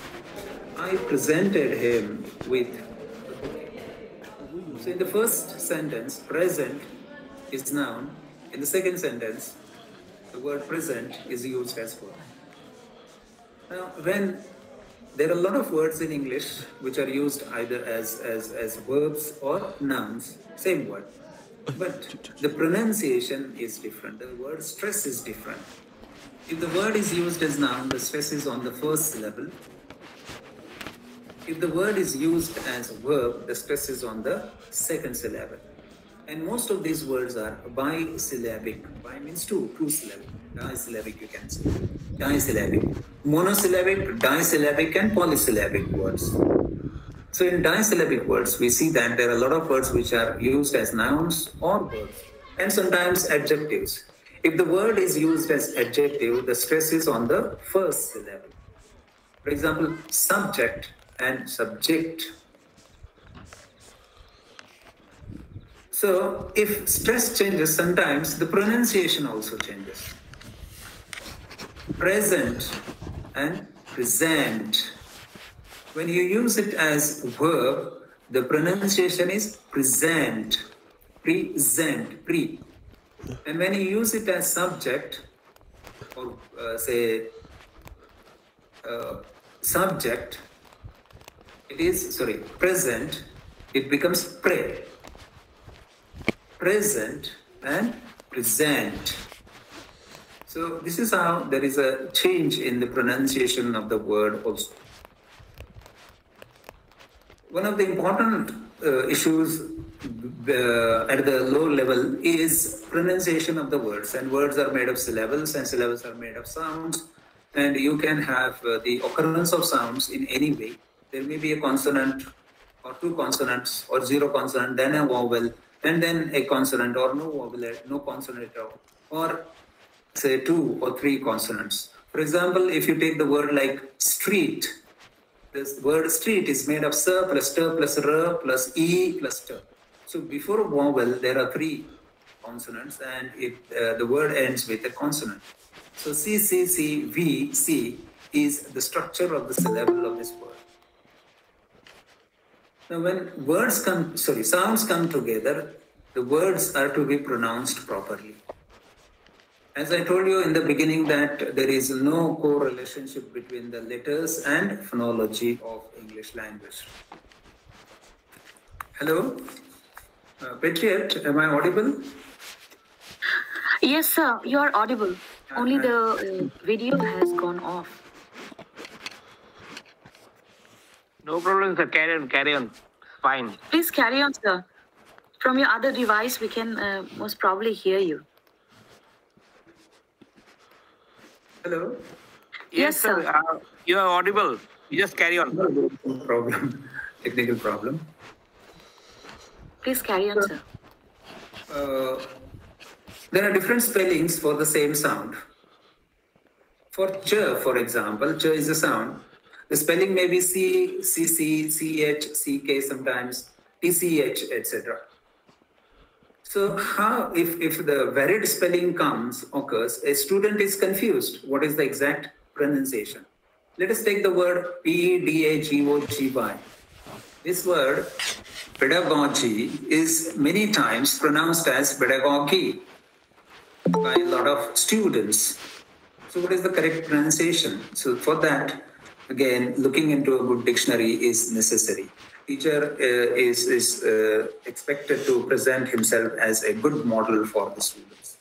I presented him with. So in the first sentence, present is noun. In the second sentence, the word present is used as verb. Now, when there are a lot of words in English which are used either as, as, as verbs or nouns, same word. But the pronunciation is different. The word stress is different. If the word is used as noun, the stress is on the first syllable. If the word is used as a verb, the stress is on the second syllable. And most of these words are bisyllabic. Bi means two, two syllabic. Disyllabic, you can say. Disyllabic. Monosyllabic, disyllabic, and polysyllabic words. So in disyllabic words, we see that there are a lot of words which are used as nouns or verbs, and sometimes adjectives. If the word is used as adjective, the stress is on the first syllable. For example, subject and subject. So if stress changes, sometimes the pronunciation also changes. Present and present. When you use it as verb, the pronunciation is present, present, pre. And when you use it as subject, or uh, say uh, subject, it is, sorry, present, it becomes pre. Present and present. So this is how there is a change in the pronunciation of the word also. One of the important uh, issues uh, at the low level is pronunciation of the words and words are made of syllables and syllables are made of sounds and you can have uh, the occurrence of sounds in any way there may be a consonant or two consonants or zero consonant then a vowel and then a consonant or no vowel no consonant at all or say two or three consonants for example if you take the word like street this word street is made of sir plus t plus r plus e plus t so before a vowel, there are three consonants, and it, uh, the word ends with a consonant. So C, C, C, V, C is the structure of the syllable of this word. Now, when words come, sorry, sounds come together, the words are to be pronounced properly. As I told you in the beginning that there is no correlationship between the letters and phonology of English language. Hello? Uh, Patriot, am I audible? Yes, sir, you are audible. Only the uh, video has gone off. No problem, sir. Carry on, carry on. Fine. Please carry on, sir. From your other device, we can uh, most probably hear you. Hello? Yes, sir. Uh, you are audible. You just carry on. No problem. Technical problem. Please carry on, sir. Uh, there are different spellings for the same sound. For ch, for example, ch is a sound. The spelling may be c, cc, ch, ck sometimes, tch, etc. So how, if, if the varied spelling comes, occurs, a student is confused. What is the exact pronunciation? Let us take the word P-E-D-A-G-O-G-Y. This word, pedagogy, is many times pronounced as pedagogy by a lot of students. So what is the correct pronunciation? So for that, again, looking into a good dictionary is necessary. Teacher uh, is, is uh, expected to present himself as a good model for the students.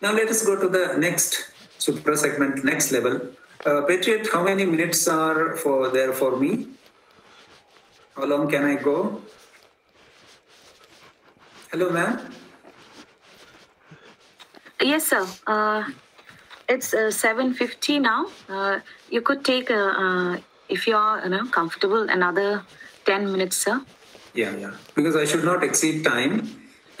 Now let us go to the next supra segment, next level. Uh, Patriot, how many minutes are for there for me? How long can I go? Hello, ma'am. Yes, sir. It's uh, 7.50 now. Uh, you could take, uh, if you are you know, comfortable, another 10 minutes, sir. Yeah, yeah. Because I should not exceed time. [LAUGHS]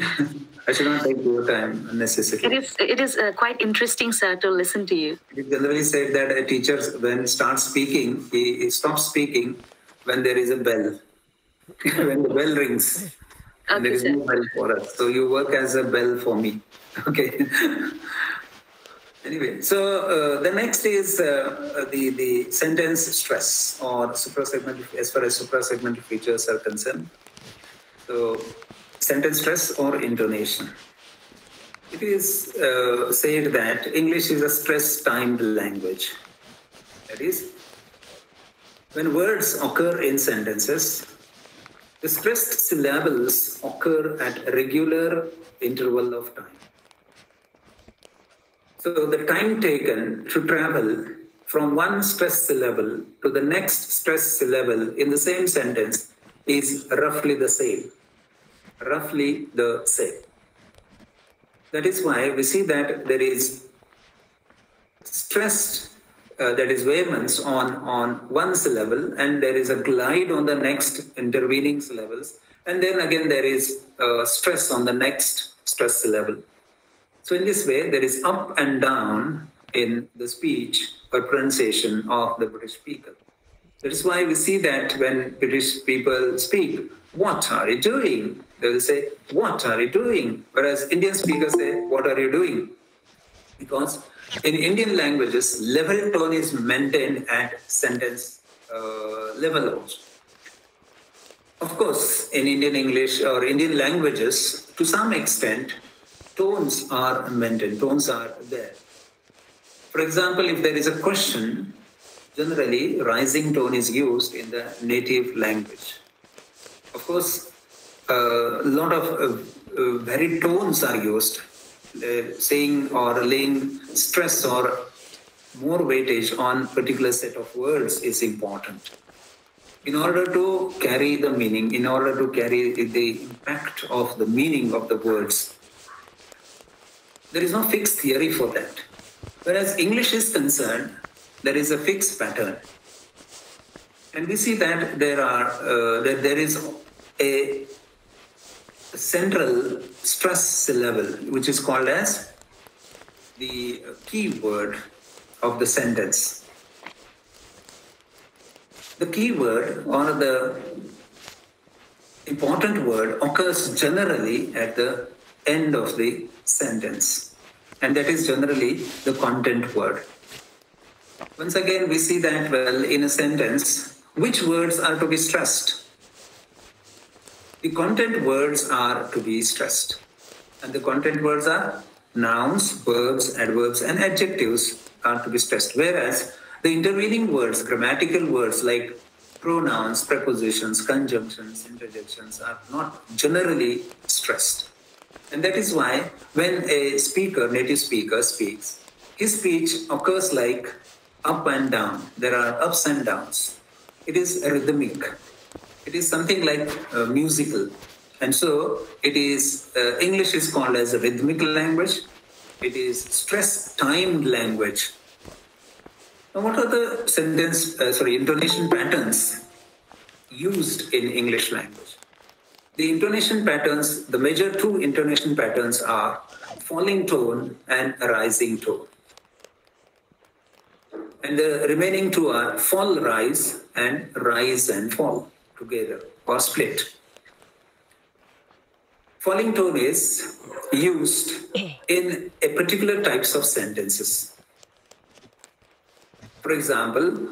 I should not take your time unnecessarily. It is, it is uh, quite interesting, sir, to listen to you. It is generally said that a teacher, when starts speaking, he, he stops speaking when there is a bell. [LAUGHS] when the bell rings. and there is no bell for us. So you work as a bell for me. [LAUGHS] Okay. Anyway, so uh, the next is uh, the, the sentence stress or suprasegmental, as far as suprasegmental features are concerned. So sentence stress or intonation. It is uh, said that English is a stress-timed language. That is, when words occur in sentences, the stressed syllables occur at a regular interval of time. So the time taken to travel from one stress level to the next stress level in the same sentence is roughly the same. Roughly the same. That is why we see that there is stress, uh, that is vehemence on, on one syllable, and there is a glide on the next intervening syllables, and then again there is uh, stress on the next stress syllable. So in this way, there is up and down in the speech or pronunciation of the British speaker. That is why we see that when British people speak, what are you doing? They will say, what are you doing? Whereas Indian speakers say, what are you doing? Because in Indian languages, level tone is maintained at sentence uh, level also. Of course, in Indian English or Indian languages, to some extent, tones are maintained, tones are there. For example, if there is a question, generally rising tone is used in the native language. Of course, a lot of uh, uh, varied tones are used, uh, saying or laying stress or more weightage on particular set of words is important. In order to carry the meaning, in order to carry the impact of the meaning of the words, there is no fixed theory for that. Whereas English is concerned, there is a fixed pattern. And we see that there are uh, that there is a central stress level, which is called as the key word of the sentence. The key word or the important word occurs generally at the end of the sentence, and that is generally the content word. Once again, we see that, well, in a sentence, which words are to be stressed? The content words are to be stressed. And the content words are nouns, verbs, adverbs, and adjectives are to be stressed. Whereas the intervening words, grammatical words like pronouns, prepositions, conjunctions, interjections are not generally stressed. And that is why when a speaker, native speaker, speaks, his speech occurs like up and down. There are ups and downs. It is rhythmic. It is something like uh, musical. And so it is, uh, English is called as a rhythmic language. It is stress timed language. Now, what are the sentence, uh, sorry, intonation patterns used in English language? The intonation patterns, the major two intonation patterns are falling tone and rising tone and the remaining two are fall rise and rise and fall together or split. Falling tone is used in a particular types of sentences. For example,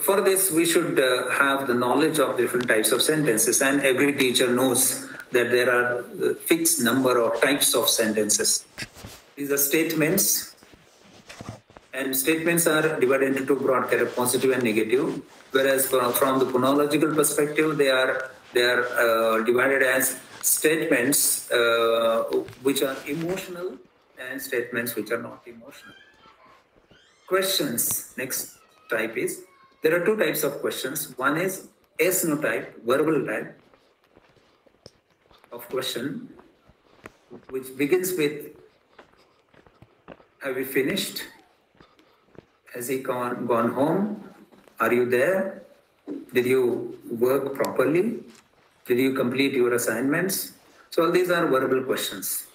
for this we should uh, have the knowledge of different types of sentences and every teacher knows that there are a fixed number of types of sentences. These are statements, and statements are divided into two broad categories, positive and negative. Whereas from the phonological perspective, they are they are uh, divided as statements uh, which are emotional and statements which are not emotional. Questions. Next type is there are two types of questions. One is yes no type, verbal type of question, which begins with Have you finished? Has he gone, gone home? Are you there? Did you work properly? Did you complete your assignments? So all these are verbal questions.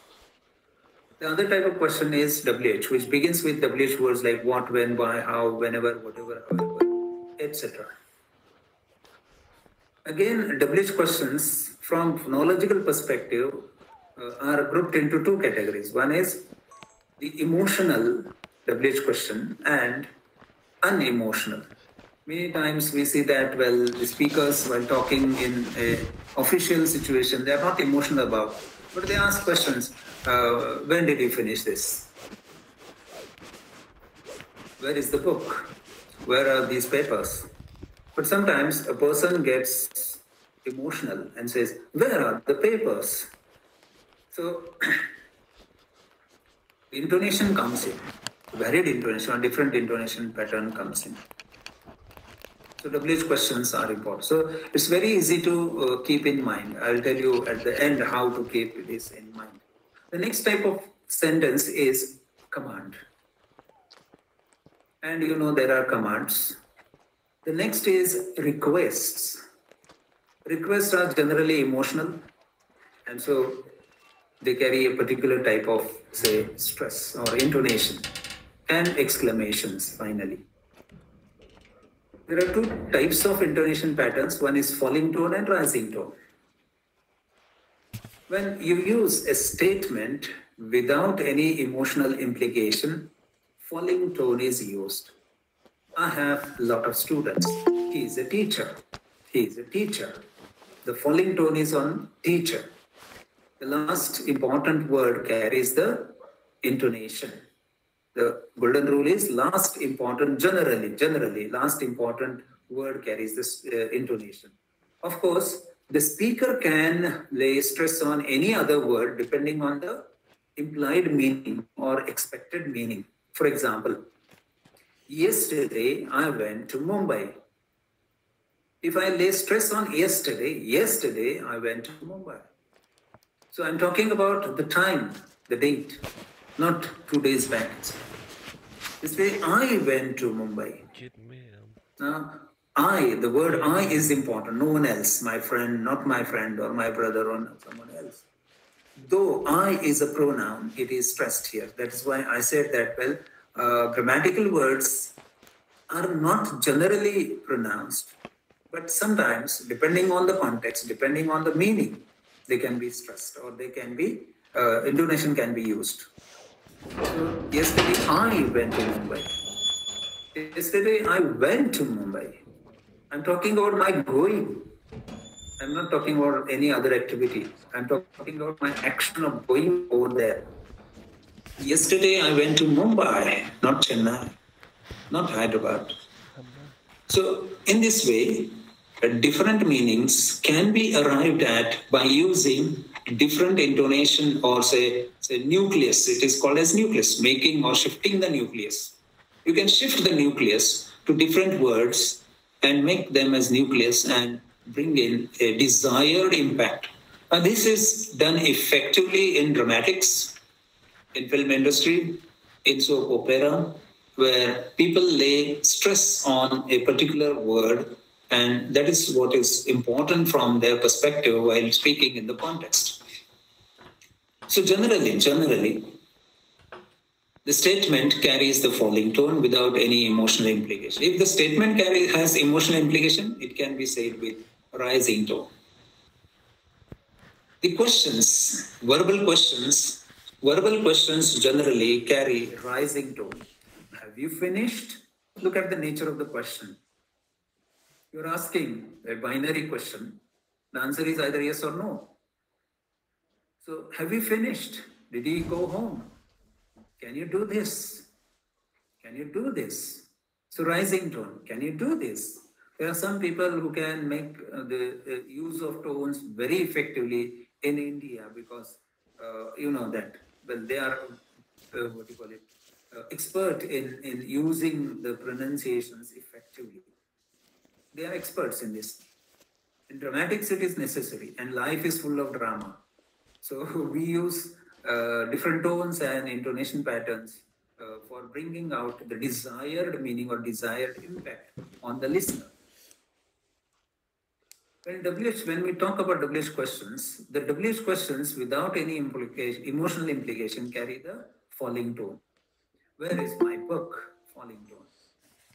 The other type of question is WH, which begins with WH words like what, when, why, how, whenever, whatever, however, etc. Again, WH questions from phonological perspective uh, are grouped into two categories. One is the emotional WH question and unemotional. Many times we see that, well, the speakers, while talking in a official situation, they are not emotional about, but they ask questions. Uh, when did you finish this? Where is the book? Where are these papers? But sometimes a person gets emotional and says, Where are the papers? So [CLEARS THROAT] intonation comes in. varied intonation different intonation pattern comes in. So WH questions are important. So it's very easy to uh, keep in mind. I'll tell you at the end how to keep this in mind. The next type of sentence is command. And you know there are commands. The next is requests. Requests are generally emotional and so they carry a particular type of, say, stress or intonation and exclamations finally. There are two types of intonation patterns. One is falling tone and rising tone. When you use a statement without any emotional implication, falling tone is used. I have a lot of students. He is a teacher. He is a teacher. The falling tone is on teacher. The last important word carries the intonation the golden rule is last important, generally, generally, last important word carries this uh, intonation. Of course, the speaker can lay stress on any other word depending on the implied meaning or expected meaning. For example, yesterday I went to Mumbai. If I lay stress on yesterday, yesterday I went to Mumbai. So I'm talking about the time, the date, not two days back. This way, I went to Mumbai. Now, I, the word I is important, no one else, my friend, not my friend, or my brother, or someone else. Though I is a pronoun, it is stressed here. That is why I said that, well, uh, grammatical words are not generally pronounced, but sometimes, depending on the context, depending on the meaning, they can be stressed or they can be, uh, intonation can be used. Yesterday I went to Mumbai. Yesterday I went to Mumbai. I'm talking about my going. I'm not talking about any other activity. I'm talking about my action of going over there. Yesterday I went to Mumbai, not Chennai, not Hyderabad. So in this way, uh, different meanings can be arrived at by using different intonation or say, say nucleus. It is called as nucleus, making or shifting the nucleus. You can shift the nucleus to different words and make them as nucleus and bring in a desired impact. And this is done effectively in dramatics, in film industry, in soap opera, where people lay stress on a particular word and that is what is important from their perspective while speaking in the context. So generally, generally, the statement carries the falling tone without any emotional implication. If the statement has emotional implication, it can be said with rising tone. The questions, verbal questions, verbal questions generally carry rising tone. Have you finished? Look at the nature of the question. You're asking a binary question. The answer is either yes or no. So, have you finished? Did he go home? Can you do this? Can you do this? So, rising tone, can you do this? There are some people who can make uh, the uh, use of tones very effectively in India because uh, you know that. Well, they are, uh, what do you call it, uh, expert in, in using the pronunciations effectively. They are experts in this. In dramatics, it is necessary, and life is full of drama. So [LAUGHS] we use uh, different tones and intonation patterns for bringing out the desired meaning or desired impact on the listener. When WH, when we talk about WH questions, the WH questions without any implication, emotional implication carry the falling tone. Where is my book? Falling tone.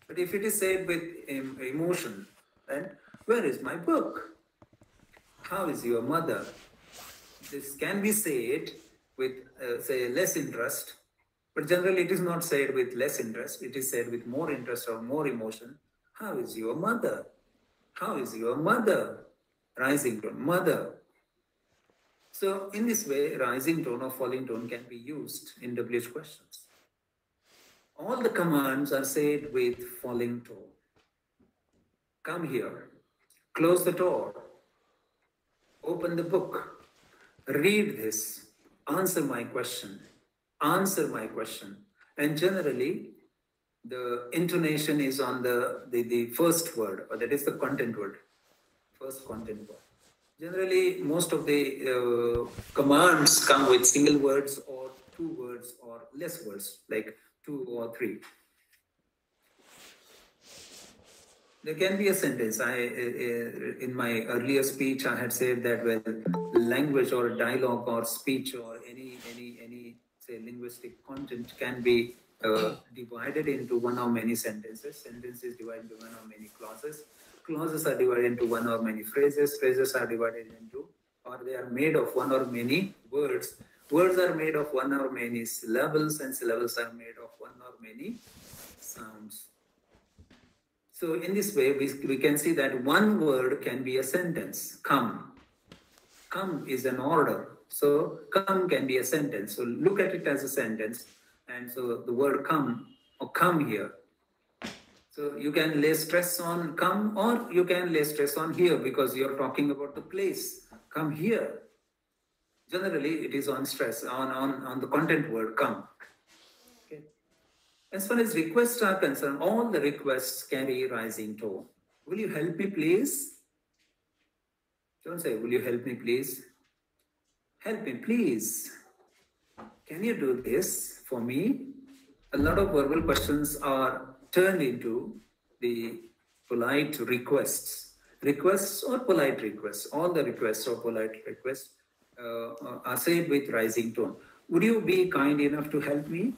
But if it is said with emotion, then where is my book? How is your mother? This can be said with, uh, say, less interest, but generally it is not said with less interest. It is said with more interest or more emotion. How is your mother? How is your mother? Rising tone, mother. So in this way, rising tone or falling tone can be used in WH questions. All the commands are said with falling tone. Come here, close the door, open the book, read this, answer my question, answer my question. And generally, the intonation is on the, the, the first word, or that is the content word, first content word. Generally, most of the uh, commands come with single words or two words or less words, like two or three. There can be a sentence. I, uh, in my earlier speech, I had said that well, language or dialogue or speech or any any any say linguistic content can be uh, divided into one or many sentences. Sentences divided into one or many clauses. Clauses are divided into one or many phrases. Phrases are divided into, or they are made of one or many words. Words are made of one or many syllables, and syllables are made of one or many sounds. So in this way, we, we can see that one word can be a sentence, come. Come is an order. So come can be a sentence. So look at it as a sentence. And so the word come or come here. So you can lay stress on come or you can lay stress on here because you're talking about the place. Come here. Generally, it is on stress, on, on, on the content word come. As far as requests are concerned, all the requests carry rising tone. Will you help me, please? Don't say, Will you help me, please? Help me, please. Can you do this for me? A lot of verbal questions are turned into the polite requests. Requests or polite requests, all the requests or polite requests uh, are said with rising tone. Would you be kind enough to help me?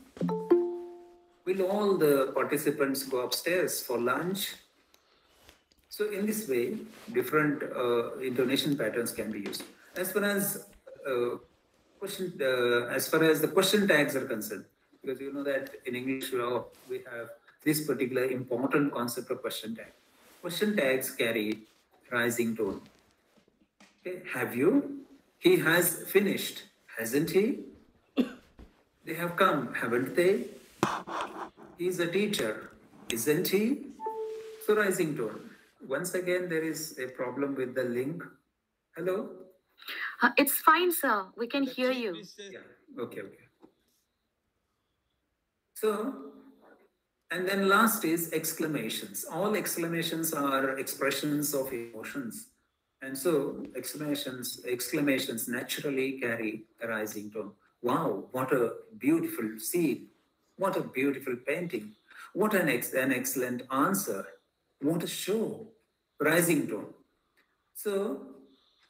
Will all the participants go upstairs for lunch? So in this way, different uh, intonation patterns can be used. As far as uh, question, uh, as far as the question tags are concerned, because you know that in English law we have this particular important concept of question tag. Question tags carry rising tone. Okay, have you? He has finished, hasn't he? They have come, haven't they? He's a teacher, isn't he? So rising tone. Once again, there is a problem with the link. Hello? Uh, it's fine, sir. We can hear you. Yeah. Okay, okay. So, and then last is exclamations. All exclamations are expressions of emotions. And so exclamations, exclamations naturally carry a rising tone. Wow, what a beautiful scene. What a beautiful painting. What an, ex- an excellent answer. What a show. Rising tone. So,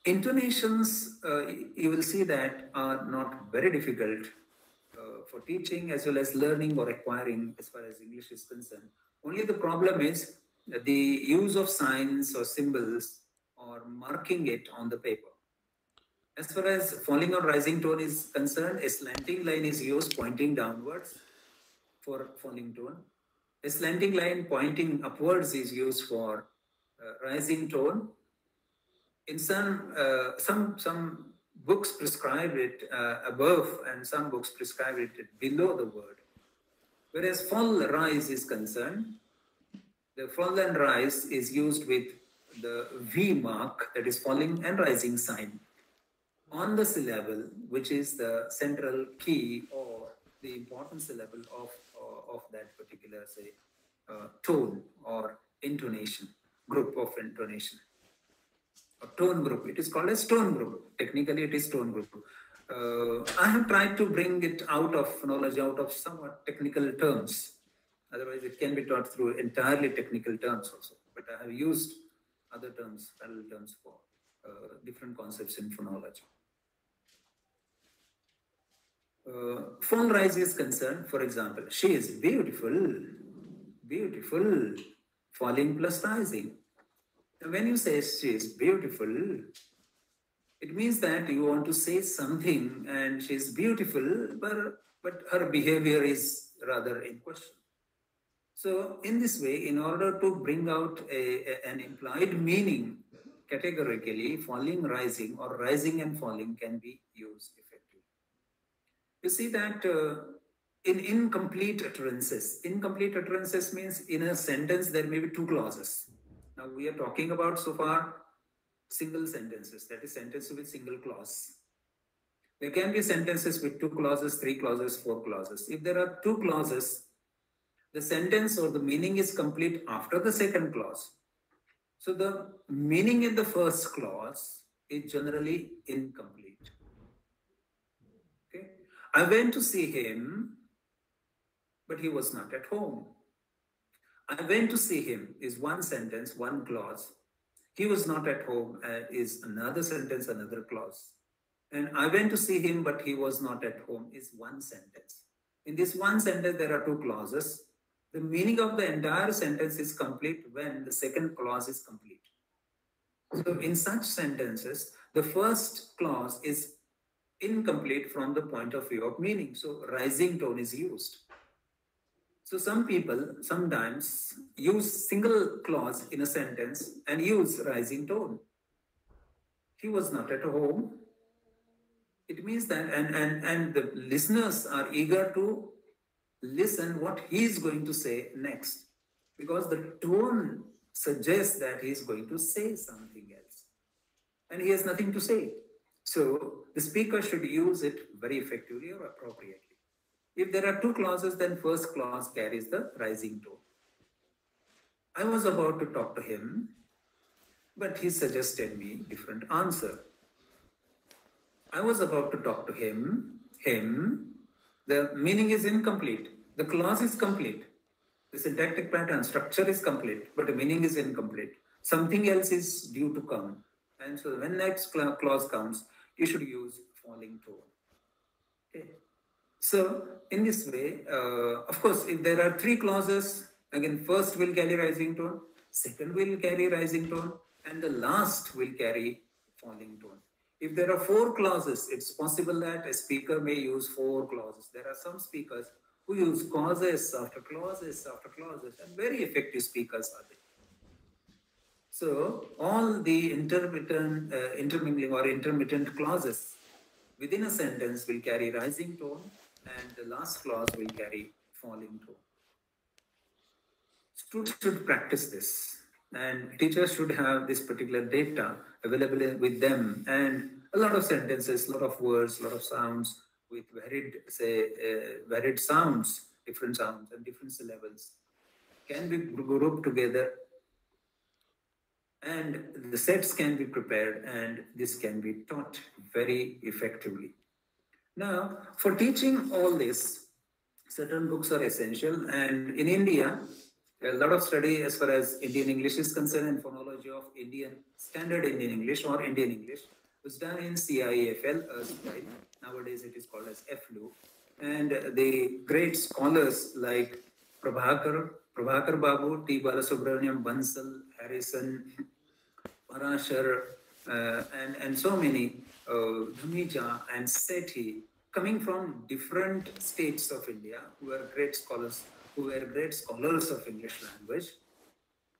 intonations, uh, you will see that are not very difficult uh, for teaching as well as learning or acquiring as far as English is concerned. Only the problem is the use of signs or symbols or marking it on the paper. As far as falling or rising tone is concerned, a slanting line is used pointing downwards for falling tone. A slanting line pointing upwards is used for uh, rising tone. In some uh, some some books prescribe it uh, above, and some books prescribe it below the word. Whereas fall rise is concerned, the fall and rise is used with the V mark, that is falling and rising sign, on the syllable, which is the central key or the important syllable of of that particular, say, uh, tone or intonation, group of intonation. A tone group. It is called as tone group. Technically, it is tone group. Uh, I have tried to bring it out of knowledge, out of somewhat technical terms. Otherwise, it can be taught through entirely technical terms also. But I have used other terms, parallel terms for uh, different concepts in phonology uh, phone rise is concerned, for example, she is beautiful, beautiful, falling plus rising. When you say she is beautiful, it means that you want to say something and she is beautiful, but, but her behavior is rather in question. So, in this way, in order to bring out a, a, an implied meaning categorically, falling, rising, or rising and falling can be used effectively. you see that uh, in incomplete utterances, incomplete utterances means in a sentence there may be two clauses. Now we are talking about so far single sentences, that is sentences with single clause. There can be sentences with two clauses, three clauses, four clauses. If there are two clauses, the sentence or the meaning is complete after the second clause. So the meaning in the first clause is generally incomplete. Okay. I went to see him, but he was not at home. I went to see him is one sentence, one clause. He was not at home uh, is another sentence, another clause. And I went to see him, but he was not at home is one sentence. In this one sentence, there are two clauses. The meaning of the entire sentence is complete when the second clause is complete. So in such sentences, the first clause is incomplete from the point of view of meaning. So rising tone is used. So some people sometimes use single clause in a sentence and use rising tone. He was not at home. It means that, and, and, and the listeners are eager to listen what he is going to say next because the tone suggests that he is going to say something else and he has nothing to say. So the speaker should use it very effectively or appropriately. If there are two clauses, then first clause carries the rising tone. I was about to talk to him, but he suggested me different answer. I was about to talk to him, him, the meaning is incomplete. The clause is complete. The syntactic pattern structure is complete, but the meaning is incomplete. Something else is due to come. And so when next clause comes, you should use falling tone. Okay. So in this way, uh, of course, if there are three clauses, again, first will carry rising tone, second will carry rising tone, and the last will carry falling tone. If there are four clauses, it's possible that a speaker may use four clauses. There are some speakers who use clauses after clauses after clauses, and very effective speakers are they. So all the intermittent, uh, intermingling or intermittent clauses within a sentence will carry rising tone, and the last clause will carry falling tone. Students should practice this, and teachers should have this particular data available with them, and a lot of sentences, a lot of words, a lot of sounds with varied, say, uh, varied sounds, different sounds and different syllables can be grouped together and the sets can be prepared and this can be taught very effectively. Now, for teaching all this, certain books are essential and in India, a lot of study as far as Indian English is concerned and phonology of Indian Standard Indian English or Indian English was done in CIFL, nowadays it is called as FLU. And the great scholars like Prabhakar, Prabhakar Babu, T. Balasubramanian, Bansal, Harrison, Parashar, and, and so many, uh, Dhamija and Sethi, coming from different states of India, who were great scholars, who were great scholars of English language,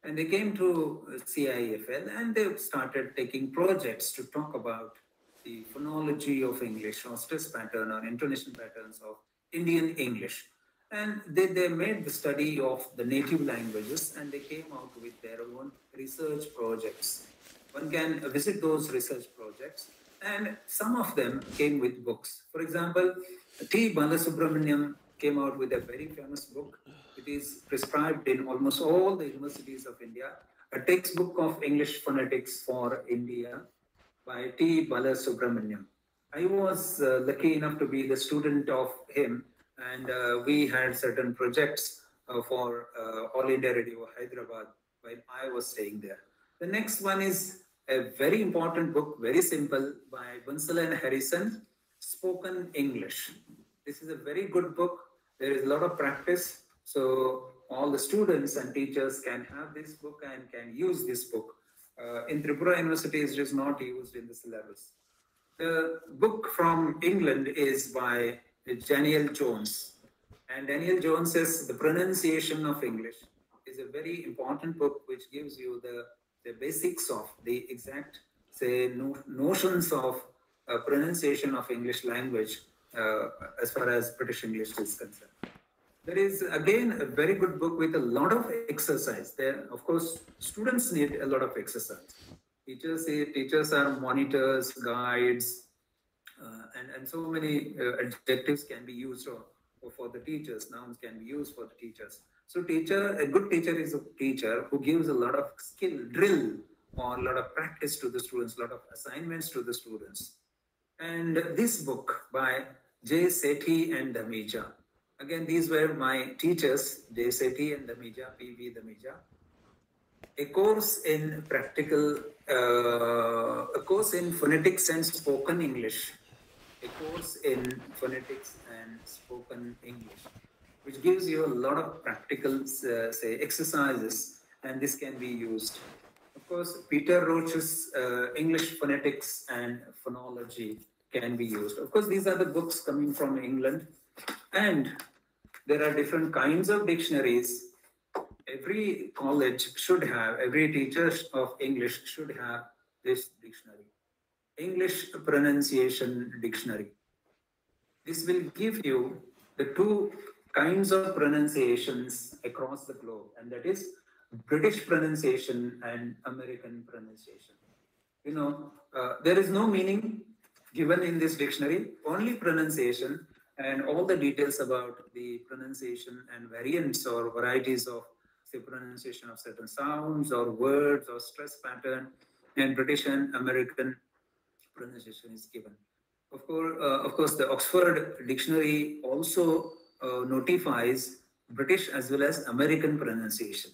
and they came to CIFL and they started taking projects to talk about the phonology of English or stress pattern or intonation patterns of Indian English. And they, they made the study of the native languages and they came out with their own research projects. One can visit those research projects and some of them came with books. For example, T. Balasubramanian came out with a very famous book it is prescribed in almost all the universities of India, a textbook of English phonetics for India by T. Balasubramanian. I was uh, lucky enough to be the student of him, and uh, we had certain projects uh, for uh, All India Radio Hyderabad while I was staying there. The next one is a very important book, very simple, by Bansal and Harrison, Spoken English. This is a very good book. There is a lot of practice so all the students and teachers can have this book and can use this book. Uh, in Tripura University, it is not used in the syllabus. The book from England is by Daniel Jones. And Daniel Jones says The Pronunciation of English is a very important book which gives you the, the basics of the exact, say, no, notions of uh, pronunciation of English language uh, as far as British English is concerned. There is again a very good book with a lot of exercise. There, of course, students need a lot of exercise. Teachers say teachers are monitors, guides, Uh, and, and so many uh, adjectives can be used or, or for the teachers, nouns can be used for the teachers. So teacher, a good teacher is a teacher who gives a lot of skill, drill, or a lot of practice to the students, a lot of assignments to the students. And this book by Jay Sethi and Dhamija. Again, these were my teachers, Jay Sethi and Dhamija, P.V. Dhamija. A course in practical, uh, a course in phonetics and spoken English. A course in phonetics and spoken English, which gives you a lot of practical, uh, say, exercises, and this can be used. Of course, Peter Roach's uh, English phonetics and phonology can be used. Of course, these are the books coming from England, and there are different kinds of dictionaries. Every college should have, every teacher of English should have this dictionary. English pronunciation dictionary. This will give you the two kinds of pronunciations across the globe, and that is British pronunciation and American pronunciation. You know, uh, there is no meaning given in this dictionary, only pronunciation and all the details about the pronunciation and variants or varieties of say pronunciation of certain sounds or words or stress pattern and British and American pronunciation is given. Of course, uh, of course, the Oxford Dictionary also uh, notifies British as well as American pronunciation.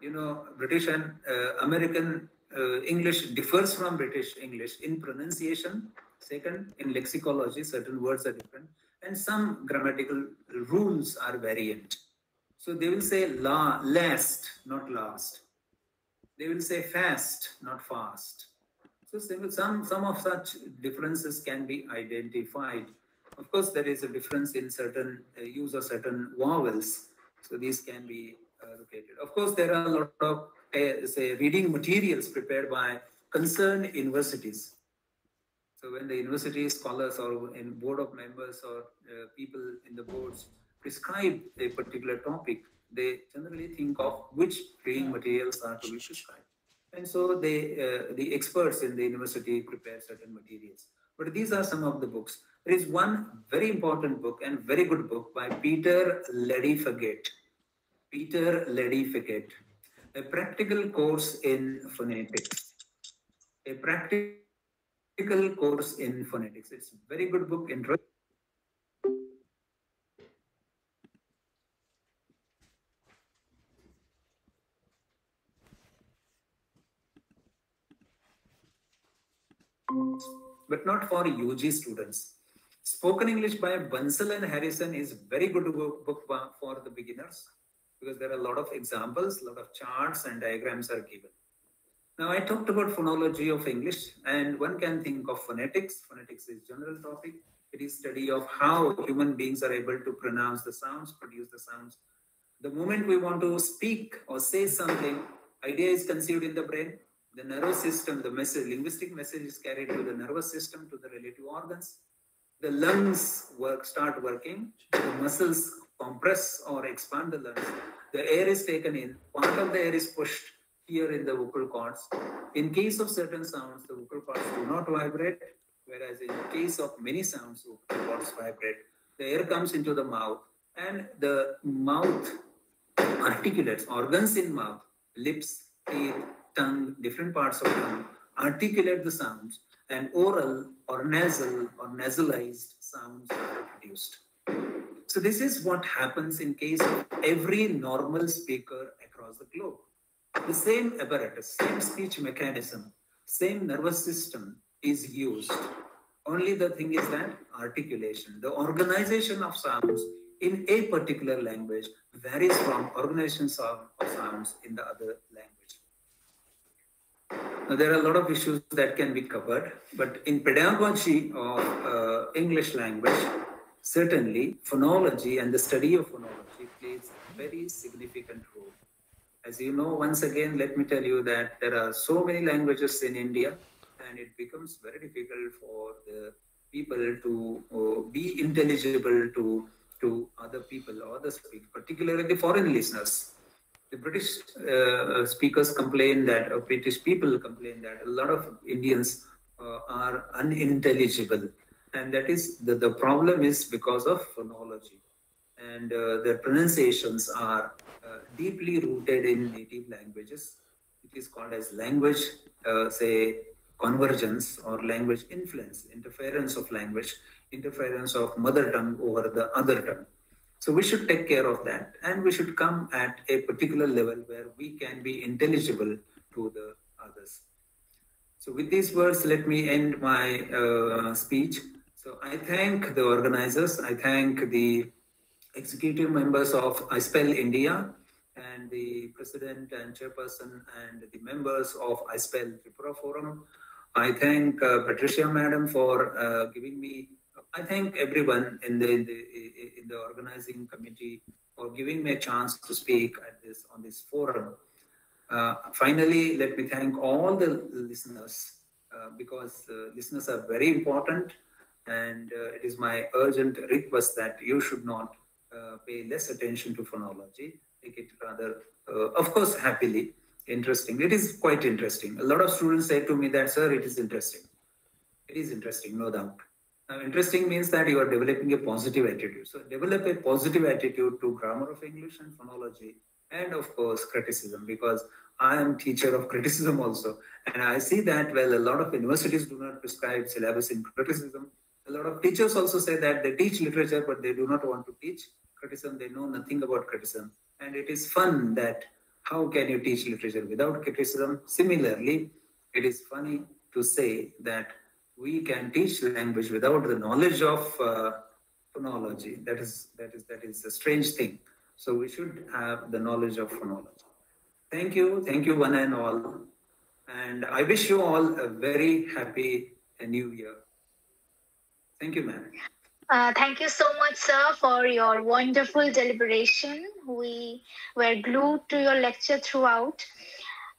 You know, British and uh, American uh, English differs from British English in pronunciation. Second, in lexicology, certain words are different, and some grammatical rules are variant. So they will say la, last, not last. They will say fast, not fast. So some, some of such differences can be identified. Of course, there is a difference in certain uh, use of certain vowels. So these can be uh, located. Of course, there are a lot of uh, say reading materials prepared by concerned universities. So when the university scholars or in board of members or uh, people in the boards prescribe a particular topic, they generally think of which reading materials are to be prescribed. And so they, uh, the experts in the university prepare certain materials. But these are some of the books. There is one very important book and very good book by Peter Ladefoged. Peter Ladefoged, a practical course in phonetics. A practical course in phonetics. It's a very good book. Interesting. but not for UG students. Spoken English by Bansal and Harrison is very good book for the beginners because there are a lot of examples, a lot of charts and diagrams are given. Now I talked about phonology of English and one can think of phonetics. Phonetics is general topic. It is study of how human beings are able to pronounce the sounds, produce the sounds. The moment we want to speak or say something, idea is conceived in the brain, the nervous system, the message, linguistic message is carried to the nervous system, to the relative organs. The lungs work, start working. The muscles compress or expand the lungs. The air is taken in. Part of the air is pushed here in the vocal cords. In case of certain sounds, the vocal cords do not vibrate, whereas in case of many sounds, vocal cords vibrate. The air comes into the mouth, and the mouth articulates organs in mouth, lips, teeth, tongue, different parts of tongue, articulate the sounds, and oral or nasal or nasalized sounds are produced. So this is what happens in case of every normal speaker across the globe. The same apparatus, same speech mechanism, same nervous system is used. Only the thing is that articulation, the organization of sounds in a particular language varies from organizations of sounds in the other language. Now, there are a lot of issues that can be covered, but in pedagogy of uh, English language, certainly phonology and the study of phonology plays a very significant role. As you know, once again, let me tell you that there are so many languages in India, and it becomes very difficult for the people to uh, be intelligible to to other people or the speak, particularly the foreign listeners the British uh, speakers complain that, or British people complain that a lot of Indians uh, are unintelligible. And that is the, the problem is because of phonology. And uh, their pronunciations are uh, deeply rooted in native languages. It is called as language, uh, say, convergence or language influence, interference of language, interference of mother tongue over the other tongue. So we should take care of that and we should come at a particular level where we can be intelligible to the others. So with these words, let me end my uh, speech. So I thank the organizers, I thank the executive members of iSPELL India and the president and chairperson and the members of iSPELL Tripura Forum. I thank uh, Patricia Madam for uh, giving me I thank everyone in the, in the in the organizing committee for giving me a chance to speak at this on this forum. Uh, finally, let me thank all the listeners uh, because uh, listeners are very important, and uh, it is my urgent request that you should not uh, pay less attention to phonology. Take it rather, uh, of course, happily interesting. It is quite interesting. A lot of students say to me that, sir, it is interesting. It is interesting, no doubt. Now, interesting means that you are developing a positive attitude. So develop a positive attitude to grammar of English and phonology, and of course criticism, because I am teacher of criticism also, and I see that well, a lot of universities do not prescribe syllabus in criticism. A lot of teachers also say that they teach literature, but they do not want to teach criticism. They know nothing about criticism, and it is fun that how can you teach literature without criticism? Similarly, it is funny to say that we can teach language without the knowledge of uh, phonology. That is that is that is a strange thing. So we should have the knowledge of phonology. Thank you, thank you one and all, and I wish you all a very happy New Year. Thank you, ma'am. Uh, thank you so much, sir, for your wonderful deliberation. We were glued to your lecture throughout.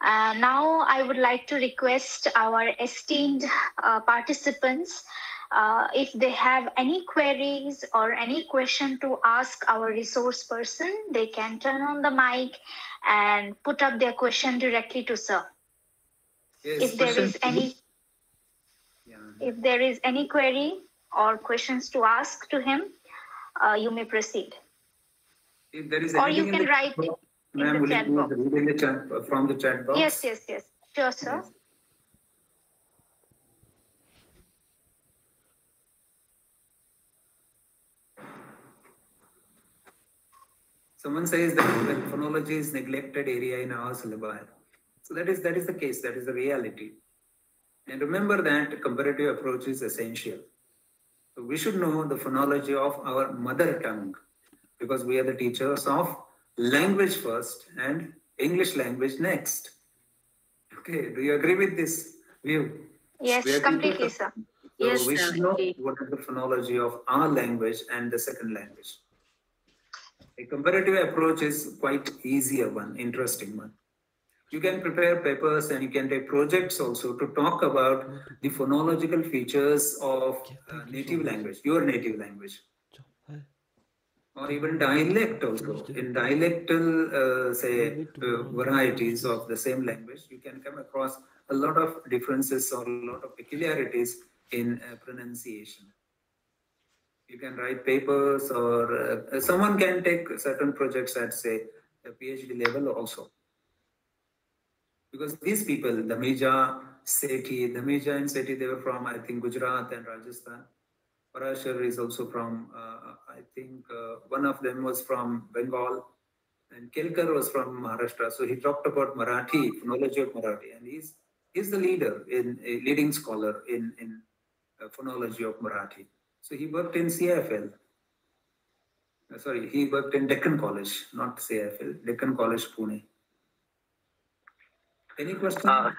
Uh, now, I would like to request our esteemed uh, participants uh, if they have any queries or any question to ask our resource person, they can turn on the mic and put up their question directly to sir. Yes, if there is any, if there is any query or questions to ask to him, uh, you may proceed. If there is Or you can write ma'am, will you read in the chat from the chat box? Yes, yes, yes. Sure, sir. Someone says that when phonology is neglected area in our syllabi. So that is that is the case. That is the reality. And remember that comparative approach is essential. So we should know the phonology of our mother tongue because we are the teachers of language first and English language next. Okay, do you agree with this view? Yes, completely, sir. So Yes, we should know indeed. what is the phonology of our language and the second language. A comparative approach is quite easier one, interesting one. You can prepare papers and you can take projects also to talk about the phonological features of uh, native language, your native language. Or even dialect also. In dialectal, uh, say, uh, varieties of the same language, you can come across a lot of differences or a lot of peculiarities in uh, pronunciation. You can write papers or uh, someone can take certain projects at, say, a PhD level also. Because these people, the Dhamija, Sethi, Dhamija and Sethi, they were from, I think, Gujarat and Rajasthan. Parashar is also from, uh, I think, uh, one of them was from Bengal, and Kelkar was from Maharashtra. So he talked about Marathi, phonology of Marathi, and he's he's the leader in a leading scholar in in uh, phonology of Marathi. So he worked in CFL. Uh, sorry, he worked in Deccan College, not CFL, Deccan College, Pune. Any question? Uh,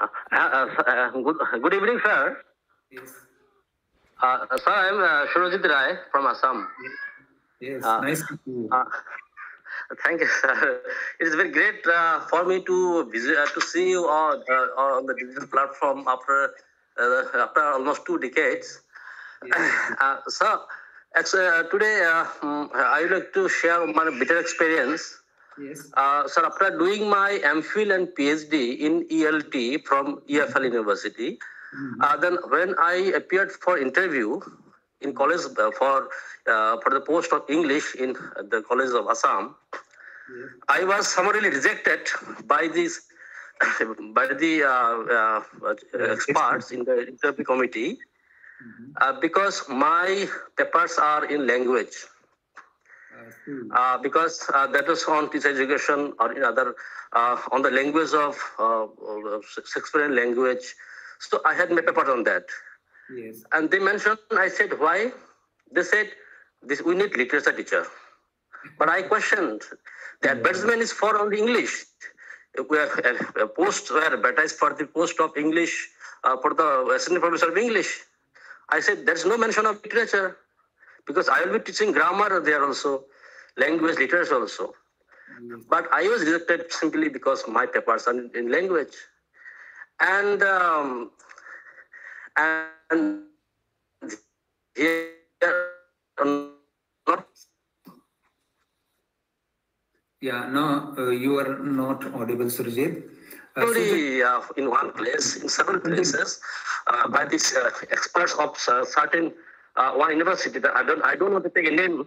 [LAUGHS] uh, uh, good, good evening, sir. Yes. Uh, sir, I am uh, Rai from Assam. Yes, Uh, nice to see you. Uh, [LAUGHS] thank you, sir. [LAUGHS] It is very great uh, for me to visit, uh, to see you on, uh, on the digital platform after uh, after almost two decades. [LAUGHS] Uh, sir, actually, uh, today uh, mm, I would like to share my bitter experience. Yes. Uh, sir, after doing my MPhil and PhD in ELT from EFL University, Uh, then when I appeared for interview in college uh, for uh, for the post of English in the College of Assam, I was summarily rejected by these [COUGHS] by the uh, uh, experts in the interview committee uh, because my papers are in language. Uh, because uh, that is on teacher education or in other uh, on the language of Shakespearean language. So I had my paper on that. Yes. And they mentioned, I said, why? They said, this we need literature teacher. But I questioned, the advertisement is for only English. We are, uh, uh, posts were advertised for the post of English, uh, for the assistant professor of English. I said, there's no mention of literature because I will be teaching grammar there also, language literature also. But I was rejected simply because my papers are in language. And um, and here, um, not Yeah, no, uh, you are not audible, Surjit. Uh, only uh, in one place, in several places, uh, by these uh, experts of uh, certain uh, one university. That I don't, I don't want to take a name.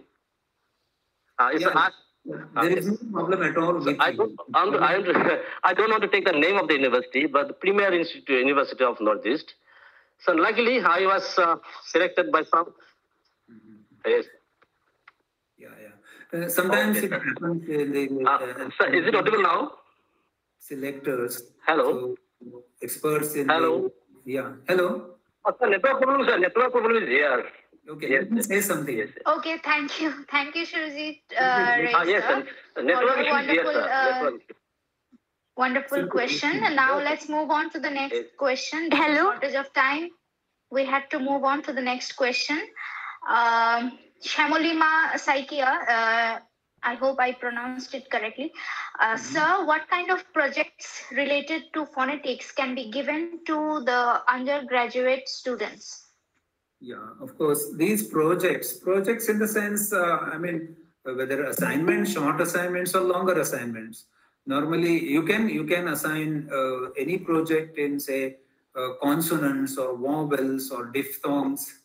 Uh, it's Yeah. an there is no problem at all with I don't, I'm, I'm, I don't want to take the name of the university, but the Premier Institute University of Northeast. So luckily, I was uh, selected by some. Yes. Yeah, Uh, sometimes it happens in the uh, sir, is it audible now? Selectors. Hello. so experts in. Hello. The, yeah. Hello. Uh, sir, network problem, sir. Network problem is here. Okay. You can say something. Yes. Okay, thank you. [LAUGHS] Thank you, Surjit. Uh, Ah, yes, Reza, sir. Network for a issue is here, wonderful, sir. uh, issue. Wonderful question. And now let's move on to the next question. Hello. Shortage of time. We had to move on to the next question. Um, Shamolima Saikia, uh, I hope I pronounced it correctly. Uh, Sir, what kind of projects related to phonetics can be given to the undergraduate students? Yeah, of course. These projects, projects in the sense, uh, I mean, whether assignments, short assignments, or longer assignments. Normally, you can you can assign uh, any project in say uh, consonants or vowels or diphthongs,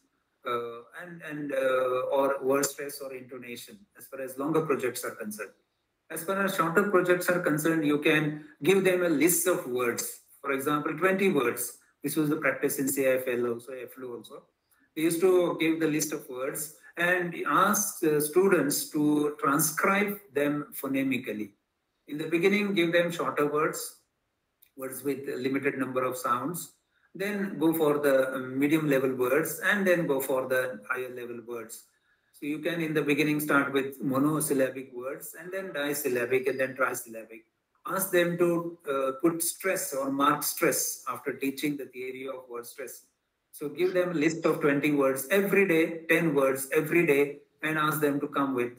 uh, and and uh, or word stress or intonation. As far as longer projects are concerned. As far as shorter projects are concerned, you can give them a list of words. For example, 20 words. This was the practice in CIEFL also, EFLU also we used to give the list of words and ask the students to transcribe them phonemically. In the beginning, give them shorter words, words with a limited number of sounds, then go for the medium level words, and then go for the higher level words. So you can, in the beginning, start with monosyllabic words, and then disyllabic, and then trisyllabic. Ask them to uh, put stress or mark stress after teaching the theory of word stress so give them a list of 20 words every day, 10 words every day, and ask them to come with.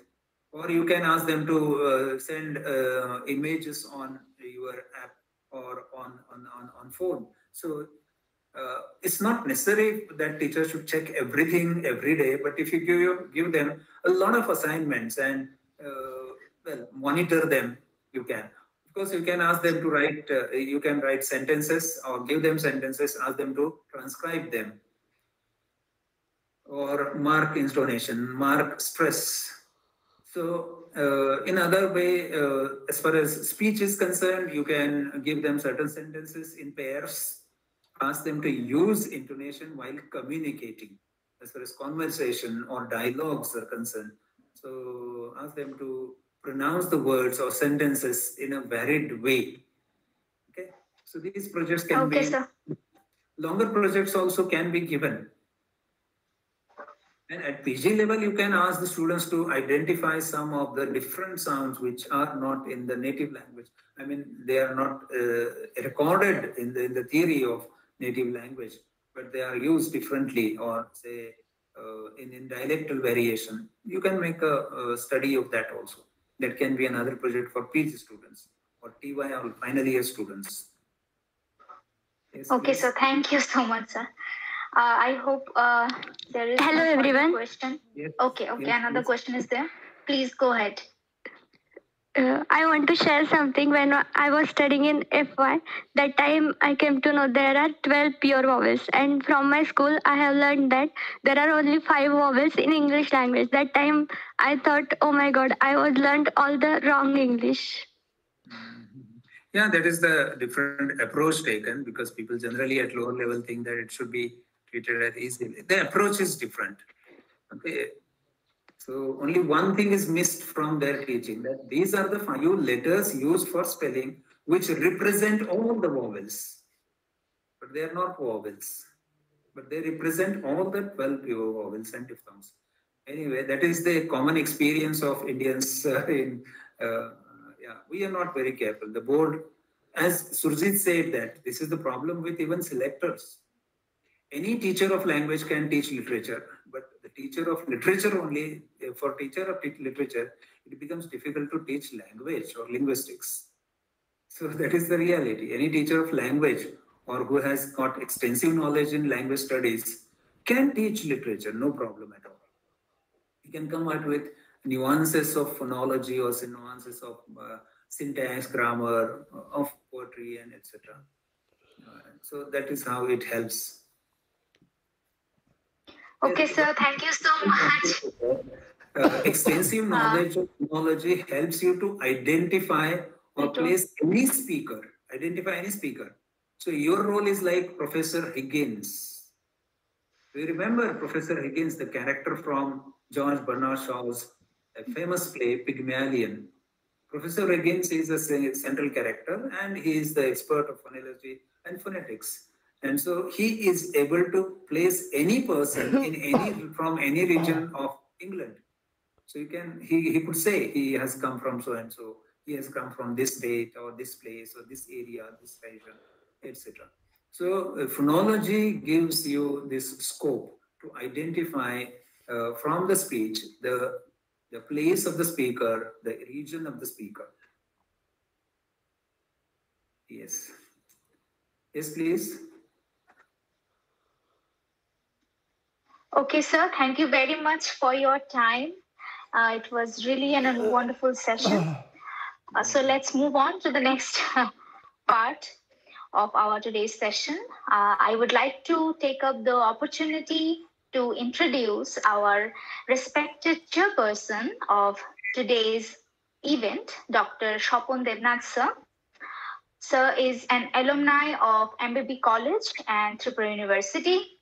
Or you can ask them to uh, send uh, images on your app or on, on, on, on phone. So uh, it's not necessary that teachers should check everything every day, but if you give, give them a lot of assignments and uh, well, monitor them, you can. Course, you can ask them to write, uh, you can write sentences or give them sentences, ask them to transcribe them. Or mark intonation, mark stress. So, uh, in other way, uh, as far as speech is concerned, you can give them certain sentences in pairs, ask them to use intonation while communicating, as far as conversation or dialogues are concerned. So, ask them to pronounce the words or sentences in a varied way. Okay, so these projects can Okay, be sir. longer projects also can be given. And at PG level, you can ask the students to identify some of the different sounds which are not in the native language. I mean, they are not uh, recorded in the, in the theory of native language, but they are used differently or say uh, in, in dialectal variation. You can make a, a study of that also. That can be another project for PG students or TY or final year students. Yes, Okay, please. so thank you so much, sir. Uh, I hope uh, there is Hello, one more everyone. question. Yes. Okay, okay, Yes, another please. question is there. Please go ahead. Uh, I want to share something. When I was studying in FY, that time I came to know there are 12 pure vowels. And from my school, I have learned that there are only five vowels in English language. That time I thought, oh my God, I was learned all the wrong English. Yeah, that is the different approach taken because people generally at lower level think that it should be treated as easy. The approach is different. Okay. So only one thing is missed from their teaching that these are the few letters used for spelling which represent all the vowels. But they are not vowels. But they represent all the 12 pure vowels and diphthongs. Anyway, that is the common experience of Indians uh, in uh, yeah, we are not very careful. The board, as Surjit said that this is the problem with even selectors. Any teacher of language can teach literature, but the teacher of literature only, for teacher of literature, it becomes difficult to teach language or linguistics. So [LAUGHS] that is the reality. Any teacher of language or who has got extensive knowledge in language studies can teach literature, no problem at all. He can come out with nuances of phonology or nuances of uh, syntax, grammar, uh, of poetry, and etc. Uh, so that is how it helps. Okay, sir. Thank you so much. Uh, extensive knowledge of phonology helps you to identify or place any speaker. Identify any speaker. So your role is like Professor Higgins. Do you remember Professor Higgins, the character from George Bernard Shaw's famous play, Pygmalion. Professor Higgins is a central character and he is the expert of phonology and phonetics. And so he is able to place any person in [LAUGHS] any from any region of England. So you can he, he could say he has come from so and so, he has come from this date or this place or this area, this region, etc. So uh, phonology gives you this scope to identify uh, from the speech the the place of the speaker, the region of the speaker. Yes. Yes, please. Okay, sir. Thank you very much for your time. Uh, it was really an, a wonderful session. Uh, so let's move on to the next [LAUGHS] part of our today's session. Uh, I would like to take up the opportunity to introduce our respected chairperson of today's event, Dr. Shopon Devnath sir. Sir is an alumni of MBB College and Tripura University.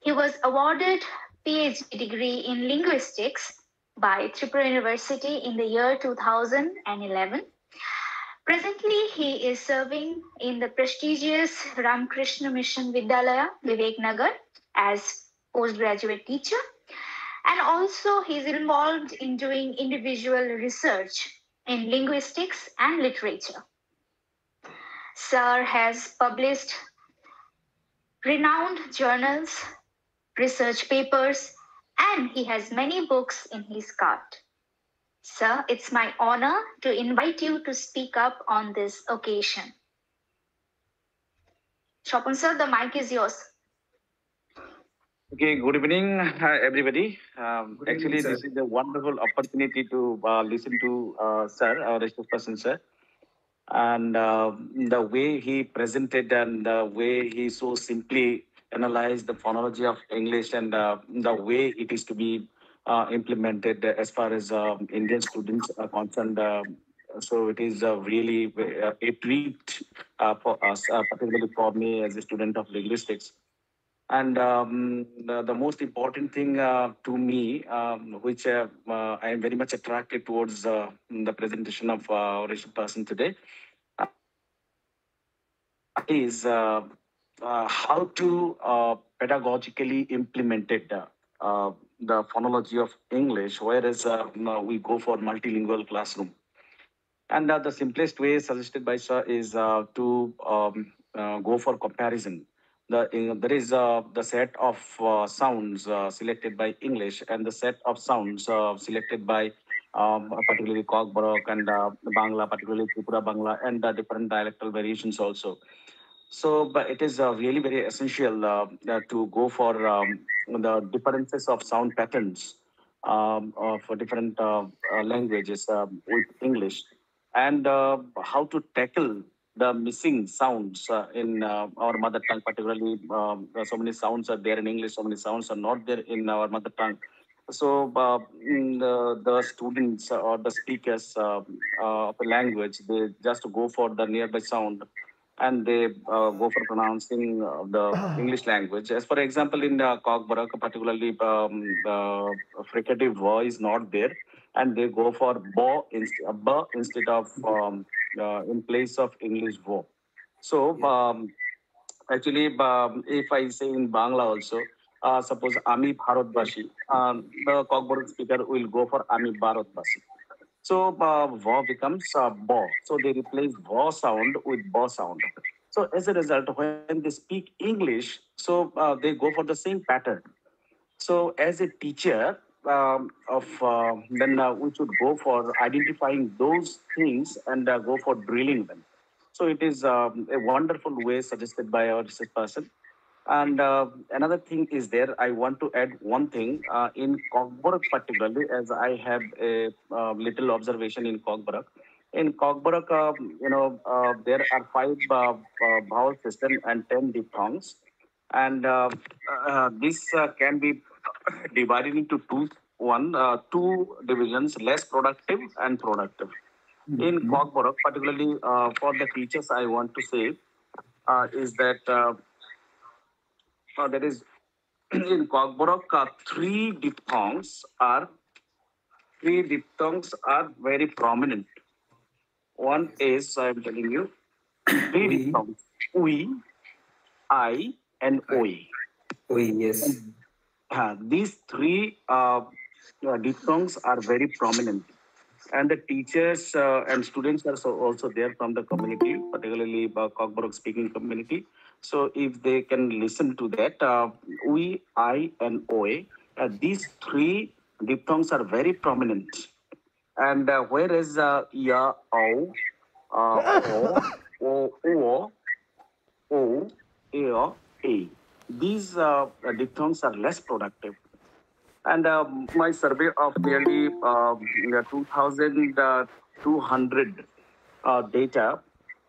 He was awarded PhD degree in linguistics by Tripura University in the year 2011. Presently, he is serving in the prestigious Ramakrishna Mission Vidyalaya, Vivek Nagar, as postgraduate teacher. And also, he's involved in doing individual research in linguistics and literature. Sir has published renowned journals, research papers, and he has many books in his cart. Sir, it's my honor to invite you to speak up on this occasion. Shopun sir, the mic is yours. Okay, good evening, uh, everybody. Um, Good actually, evening, this is a wonderful opportunity to uh, listen to uh, Sir, our respected person, Sir. And uh, the way he presented and the way he so simply analyzed the phonology of English and uh, the way it is to be uh, implemented as far as um, Indian students are concerned. Uh, so it is uh, really uh, a treat uh, for us, uh, particularly for me as a student of linguistics. And um, the, the most important thing uh, to me, um, which uh, uh, I am very much attracted towards uh, the presentation of uh, our person today, uh, is uh, uh, how to uh, pedagogically implement it, uh, uh, the phonology of English, whereas uh, we go for multilingual classroom. And uh, the simplest way suggested by Sir is uh, to um, uh, go for comparison the there is uh, the set of uh, sounds uh, selected by English and the set of sounds uh, selected by um, particularly Kokborok and uh, Bangla, particularly Tripura Bangla, and uh, different dialectal variations also. So, but it is uh, really very essential uh, uh, to go for um, the differences of sound patterns um, uh, for different uh, languages with English. and how to tackle the missing sounds in our mother tongue, particularly um, so many sounds are there in English, so many sounds are not there in our mother tongue. So uh, mm, the, the students or the speakers uh, uh, of the language, they just go for the nearby sound and they uh, go for pronouncing uh, the [SIGHS] English language. As for example, in uh, Kokborok, particularly um, the fricative v is not there, and they go for bo instead, uh, b instead of um, uh, in place of English vo. So um, actually, um, if I say in Bangla also, uh, suppose Ami Bharatbashi, um, the Kokborok speaker will go for Ami Bharatbashi. So uh, becomes uh, bo. So they replace va sound with bo sound. So as a result, when they speak English, so uh, they go for the same pattern. So as a teacher, um, of uh, then uh, we should go for identifying those things and uh, go for drilling them. So it is um, a wonderful way suggested by our research person. And uh, another thing is there, I want to add one thing uh, in Kokborok particularly, as I have a uh, little observation in Kokborok. In Kokborok, uh, you know, uh, there are five uh, uh, vowel system and 10 diphthongs. And uh, uh, this uh, can be divided into two, one, uh, two divisions, less productive and productive. In Kokborok, particularly uh, for the teachers, I want to say uh, is that uh, there is [CLEARS THROAT] in Kokborok, three diphthongs are three diphthongs are very prominent. One is I'm telling you, three diphthongs: we, I, and oi. Oi, yes. Uh, these three uh, uh, diphthongs are very prominent. And the teachers uh, and students are so also there from the community, particularly Kokborok speaking community. So if they can listen to that, uh, we, I, and OA, uh, these three diphthongs are very prominent. And uh, whereas uh, ya, o, uh, o, o, o, o, a, a, these uh, diphthongs are less productive. And um, my survey of nearly uh, 2,200 uh, data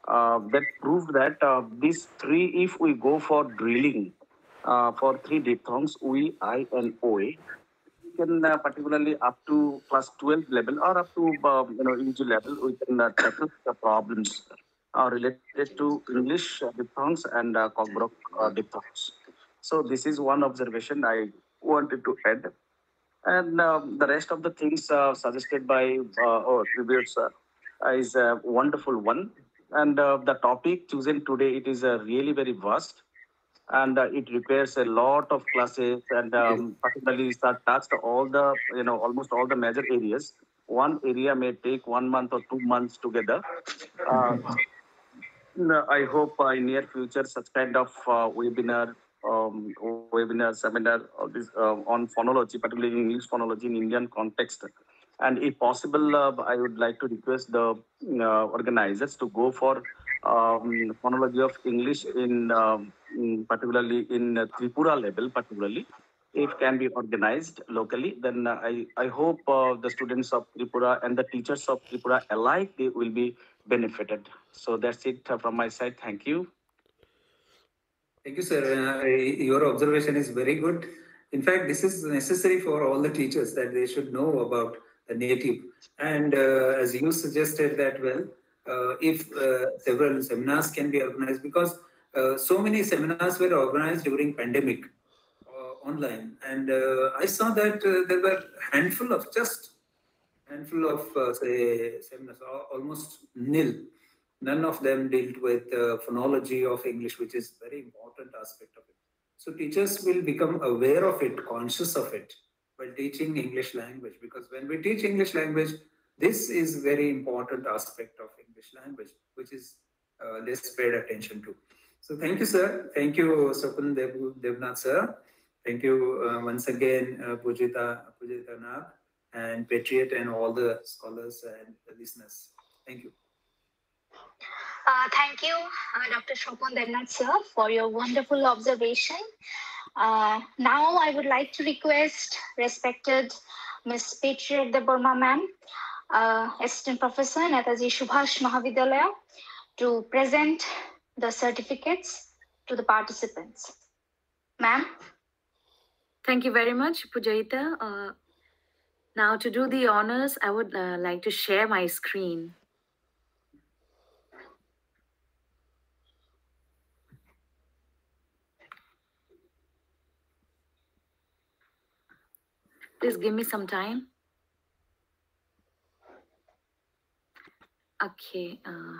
uh, that proved that uh, these three, if we go for drilling uh, for three diphthongs, we, I, and OA, we can uh, particularly up to class 12 level or up to uh, you know UG level, we can uh, tackle the problems related to English diphthongs and uh, uh, diphthongs. So this is one observation I wanted to add. And um, the rest of the things suggested by uh, our uh, is a wonderful one. And uh, the topic chosen today, it is uh, really very vast. And uh, it requires a lot of classes and um, particularly uh, touched all the, you know, almost all the major areas. One area may take one month or two months together. Uh, I hope uh, in near future such kind of uh, webinar, um, webinar, seminar this, uh, on phonology, particularly English phonology in Indian context. And if possible, uh, I would like to request the uh, organizers to go for um, phonology of English in, um, in particularly in uh, Tripura level, particularly. If can be organized locally, then uh, I, I hope uh, the students of Tripura and the teachers of Tripura alike, they will be benefited. So that's it from my side. Thank you. Thank you, sir. Uh, your observation is very good. In fact, this is necessary for all the teachers that they should know about native. And uh, as you suggested that well, uh, if uh, several seminars can be organized, because so many seminars were organized during pandemic online, and I saw that there were handful of just handful of uh, say seminars, almost nil. None of them dealt with uh, phonology of English, which is very important aspect of it. So teachers will become aware of it, conscious of it, while teaching English language. Because when we teach English language, this is very important aspect of English language, which is uh, less paid attention to. So thank you, sir. Thank you, Sopun Dev, Devnath, sir. Thank you uh, once again, uh, Pujita, Pujita and Patriot, and all the scholars and the listeners. Thank you. Uh, thank you, uh, Dr. Shopon Devnath sir, for your wonderful observation. Uh, now I would like to request respected Ms. Patriot de Burma ma'am uh, Assistant Professor, Netaji Subhash Mahavidyalaya, to present the certificates to the participants. Ma'am? Thank you very much, Pujaita. Uh, now, to do the honors, I would uh, like to share my screen. Please give me some time. Okay. Uh,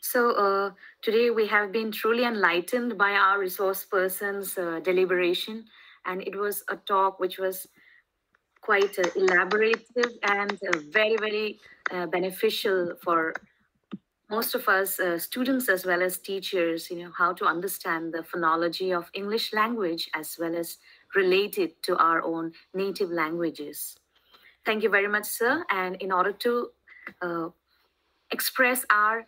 so uh, today we have been truly enlightened by our resource person's uh, deliberation, and it was a talk which was quite uh, elaborative and uh, very, very uh, beneficial for most of us students as well as teachers. You know how to understand the phonology of English language as well as relate it to our own native languages. Thank you very much, sir. And in order to uh, express our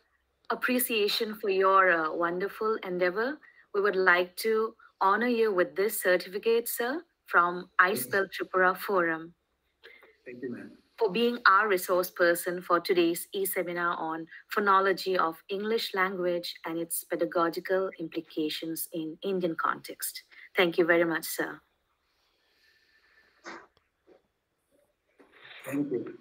appreciation for your uh, wonderful endeavor, we would like to honor you with this certificate, sir, from iSpell Tripura Forum Thank you, ma'am. for being our resource person for today's e-seminar on phonology of English language and its pedagogical implications in Indian context. Thank you very much, sir. Thank you.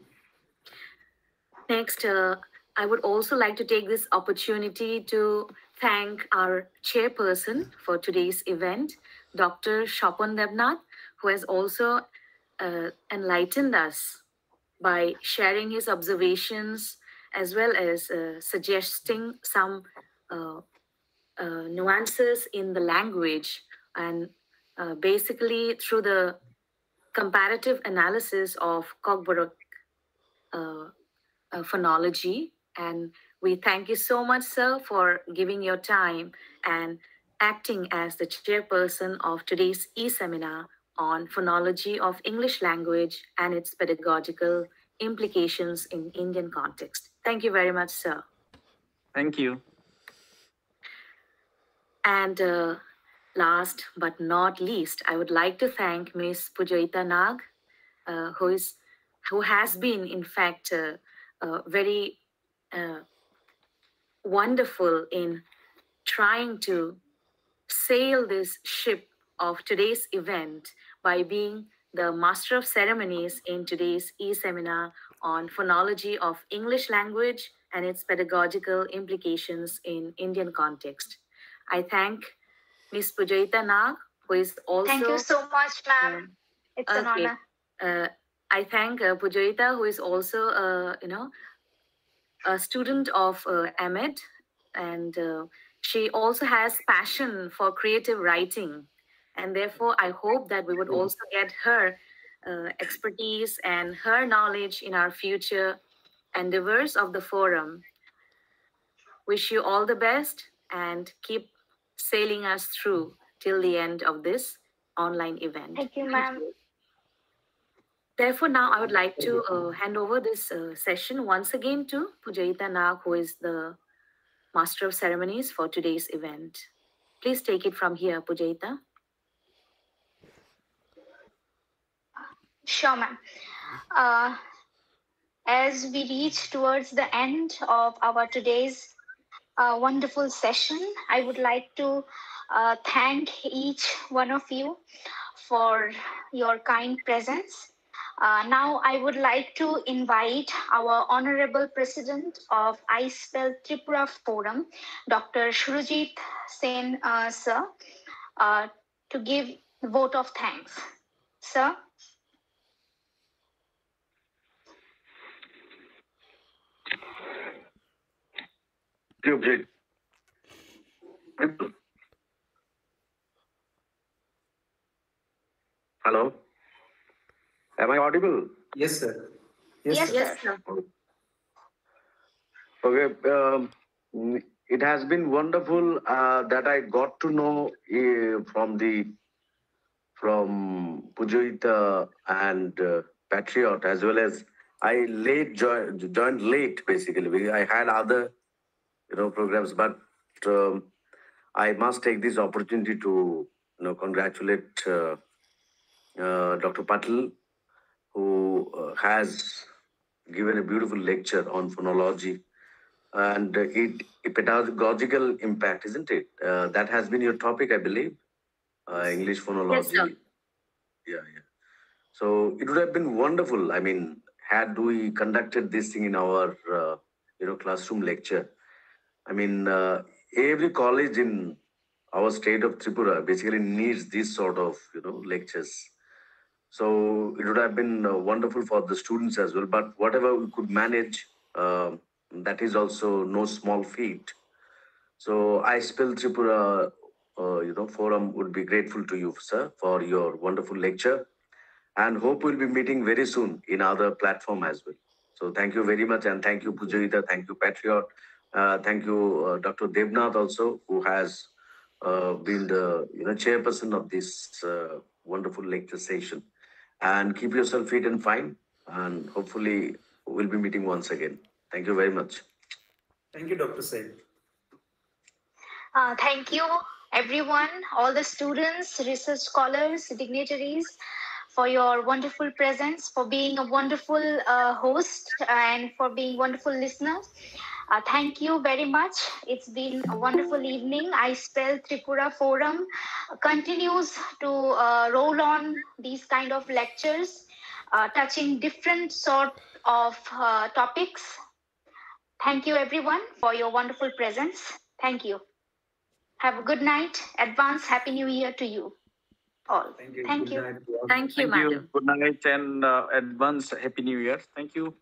Next, uh, I would also like to take this opportunity to thank our chairperson for today's event, Dr. Shopon Debnath, who has also uh, enlightened us by sharing his observations as well as uh, suggesting some uh, uh, nuances in the language and uh, basically through the comparative analysis of Kokborok uh, uh, phonology. And we thank you so much, sir, for giving your time and acting as the chairperson of today's e-seminar on phonology of English language and its pedagogical implications in Indian context. Thank you very much, sir. Thank you. And uh, last but not least, I would like to thank Ms. Pujaita Nag, uh, who is who has been, in fact, uh, uh, very uh, wonderful in trying to sail this ship of today's event by being the master of ceremonies in today's e-seminar on phonology of English language and its pedagogical implications in Indian context. I thank Ms. Pujaita Nag, who is also Thank you so much, ma'am. It's an honor. Uh, I thank uh, Pujoita, who is also, uh, you know, a student of uh, Ahmed, and uh, she also has passion for creative writing, and therefore I hope that we would also get her uh, expertise and her knowledge in our future endeavors of the forum. Wish you all the best and keep sailing us through till the end of this online event. Thank you, ma'am. Therefore, now I would like to uh, hand over this uh, session once again to Pujaita Nag, who is the master of ceremonies for today's event. Please take it from here, Pujaita. Sure, ma'am. Uh, as we reach towards the end of our today's uh, wonderful session, I would like to uh, thank each one of you for your kind presence. Uh, now, I would like to invite our Honorable President of iSpell Tripura Forum, Dr. Surjit Sen, uh, sir, uh, to give vote of thanks. Sir? Thank you, Hello? Am I audible? Yes, sir. Yes, Yes, sir. Okay. Um, it has been wonderful uh, that I got to know uh, from the from Pujoita and uh, Patriot as well as I late joined, joined late basically. I had other you know programs, but um, I must take this opportunity to you know congratulate uh, uh, Dr. Patil who uh, has given a beautiful lecture on phonology and uh, it, it pedagogical impact, isn't it? Uh, that has been your topic, I believe. Uh, English phonology. Yes, sir. Yeah, yeah. So it would have been wonderful. I mean, had we conducted this thing in our, uh, you know, classroom lecture. I mean, uh, every college in our state of Tripura basically needs this sort of, you know, lectures. So it would have been uh, wonderful for the students as well. But whatever we could manage, uh, that is also no small feat. So iSPELL Tripura, uh, you know, forum would be grateful to you, sir, for your wonderful lecture, and hope we'll be meeting very soon in other platform as well. So thank you very much, and thank you, Pujita, thank you, Patriot, uh, thank you, uh, Dr. Devnath also, who has uh, been the you know chairperson of this uh, wonderful lecture session. And keep yourself fit and fine, and hopefully we'll be meeting once again. Thank you very much. Thank you, Dr. Said. Uh, thank you, everyone, all the students, research scholars, dignitaries, for your wonderful presence, for being a wonderful uh, host, and for being wonderful listeners. Uh, thank you very much. It's been a wonderful evening. iSPELL Tripura Forum continues to uh, roll on these kind of lectures, uh, touching different sort of uh, topics. Thank you, everyone, for your wonderful presence. Thank you. Have a good night. Advance Happy New Year to you all. Thank you. Thank Good you. night. Thank you, Thank you. madam. Good night and uh, advance Happy New Year. Thank you.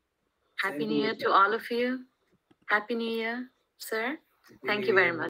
Happy Thank New you, Year to all of you. Happy New Year, sir. Thank you very much.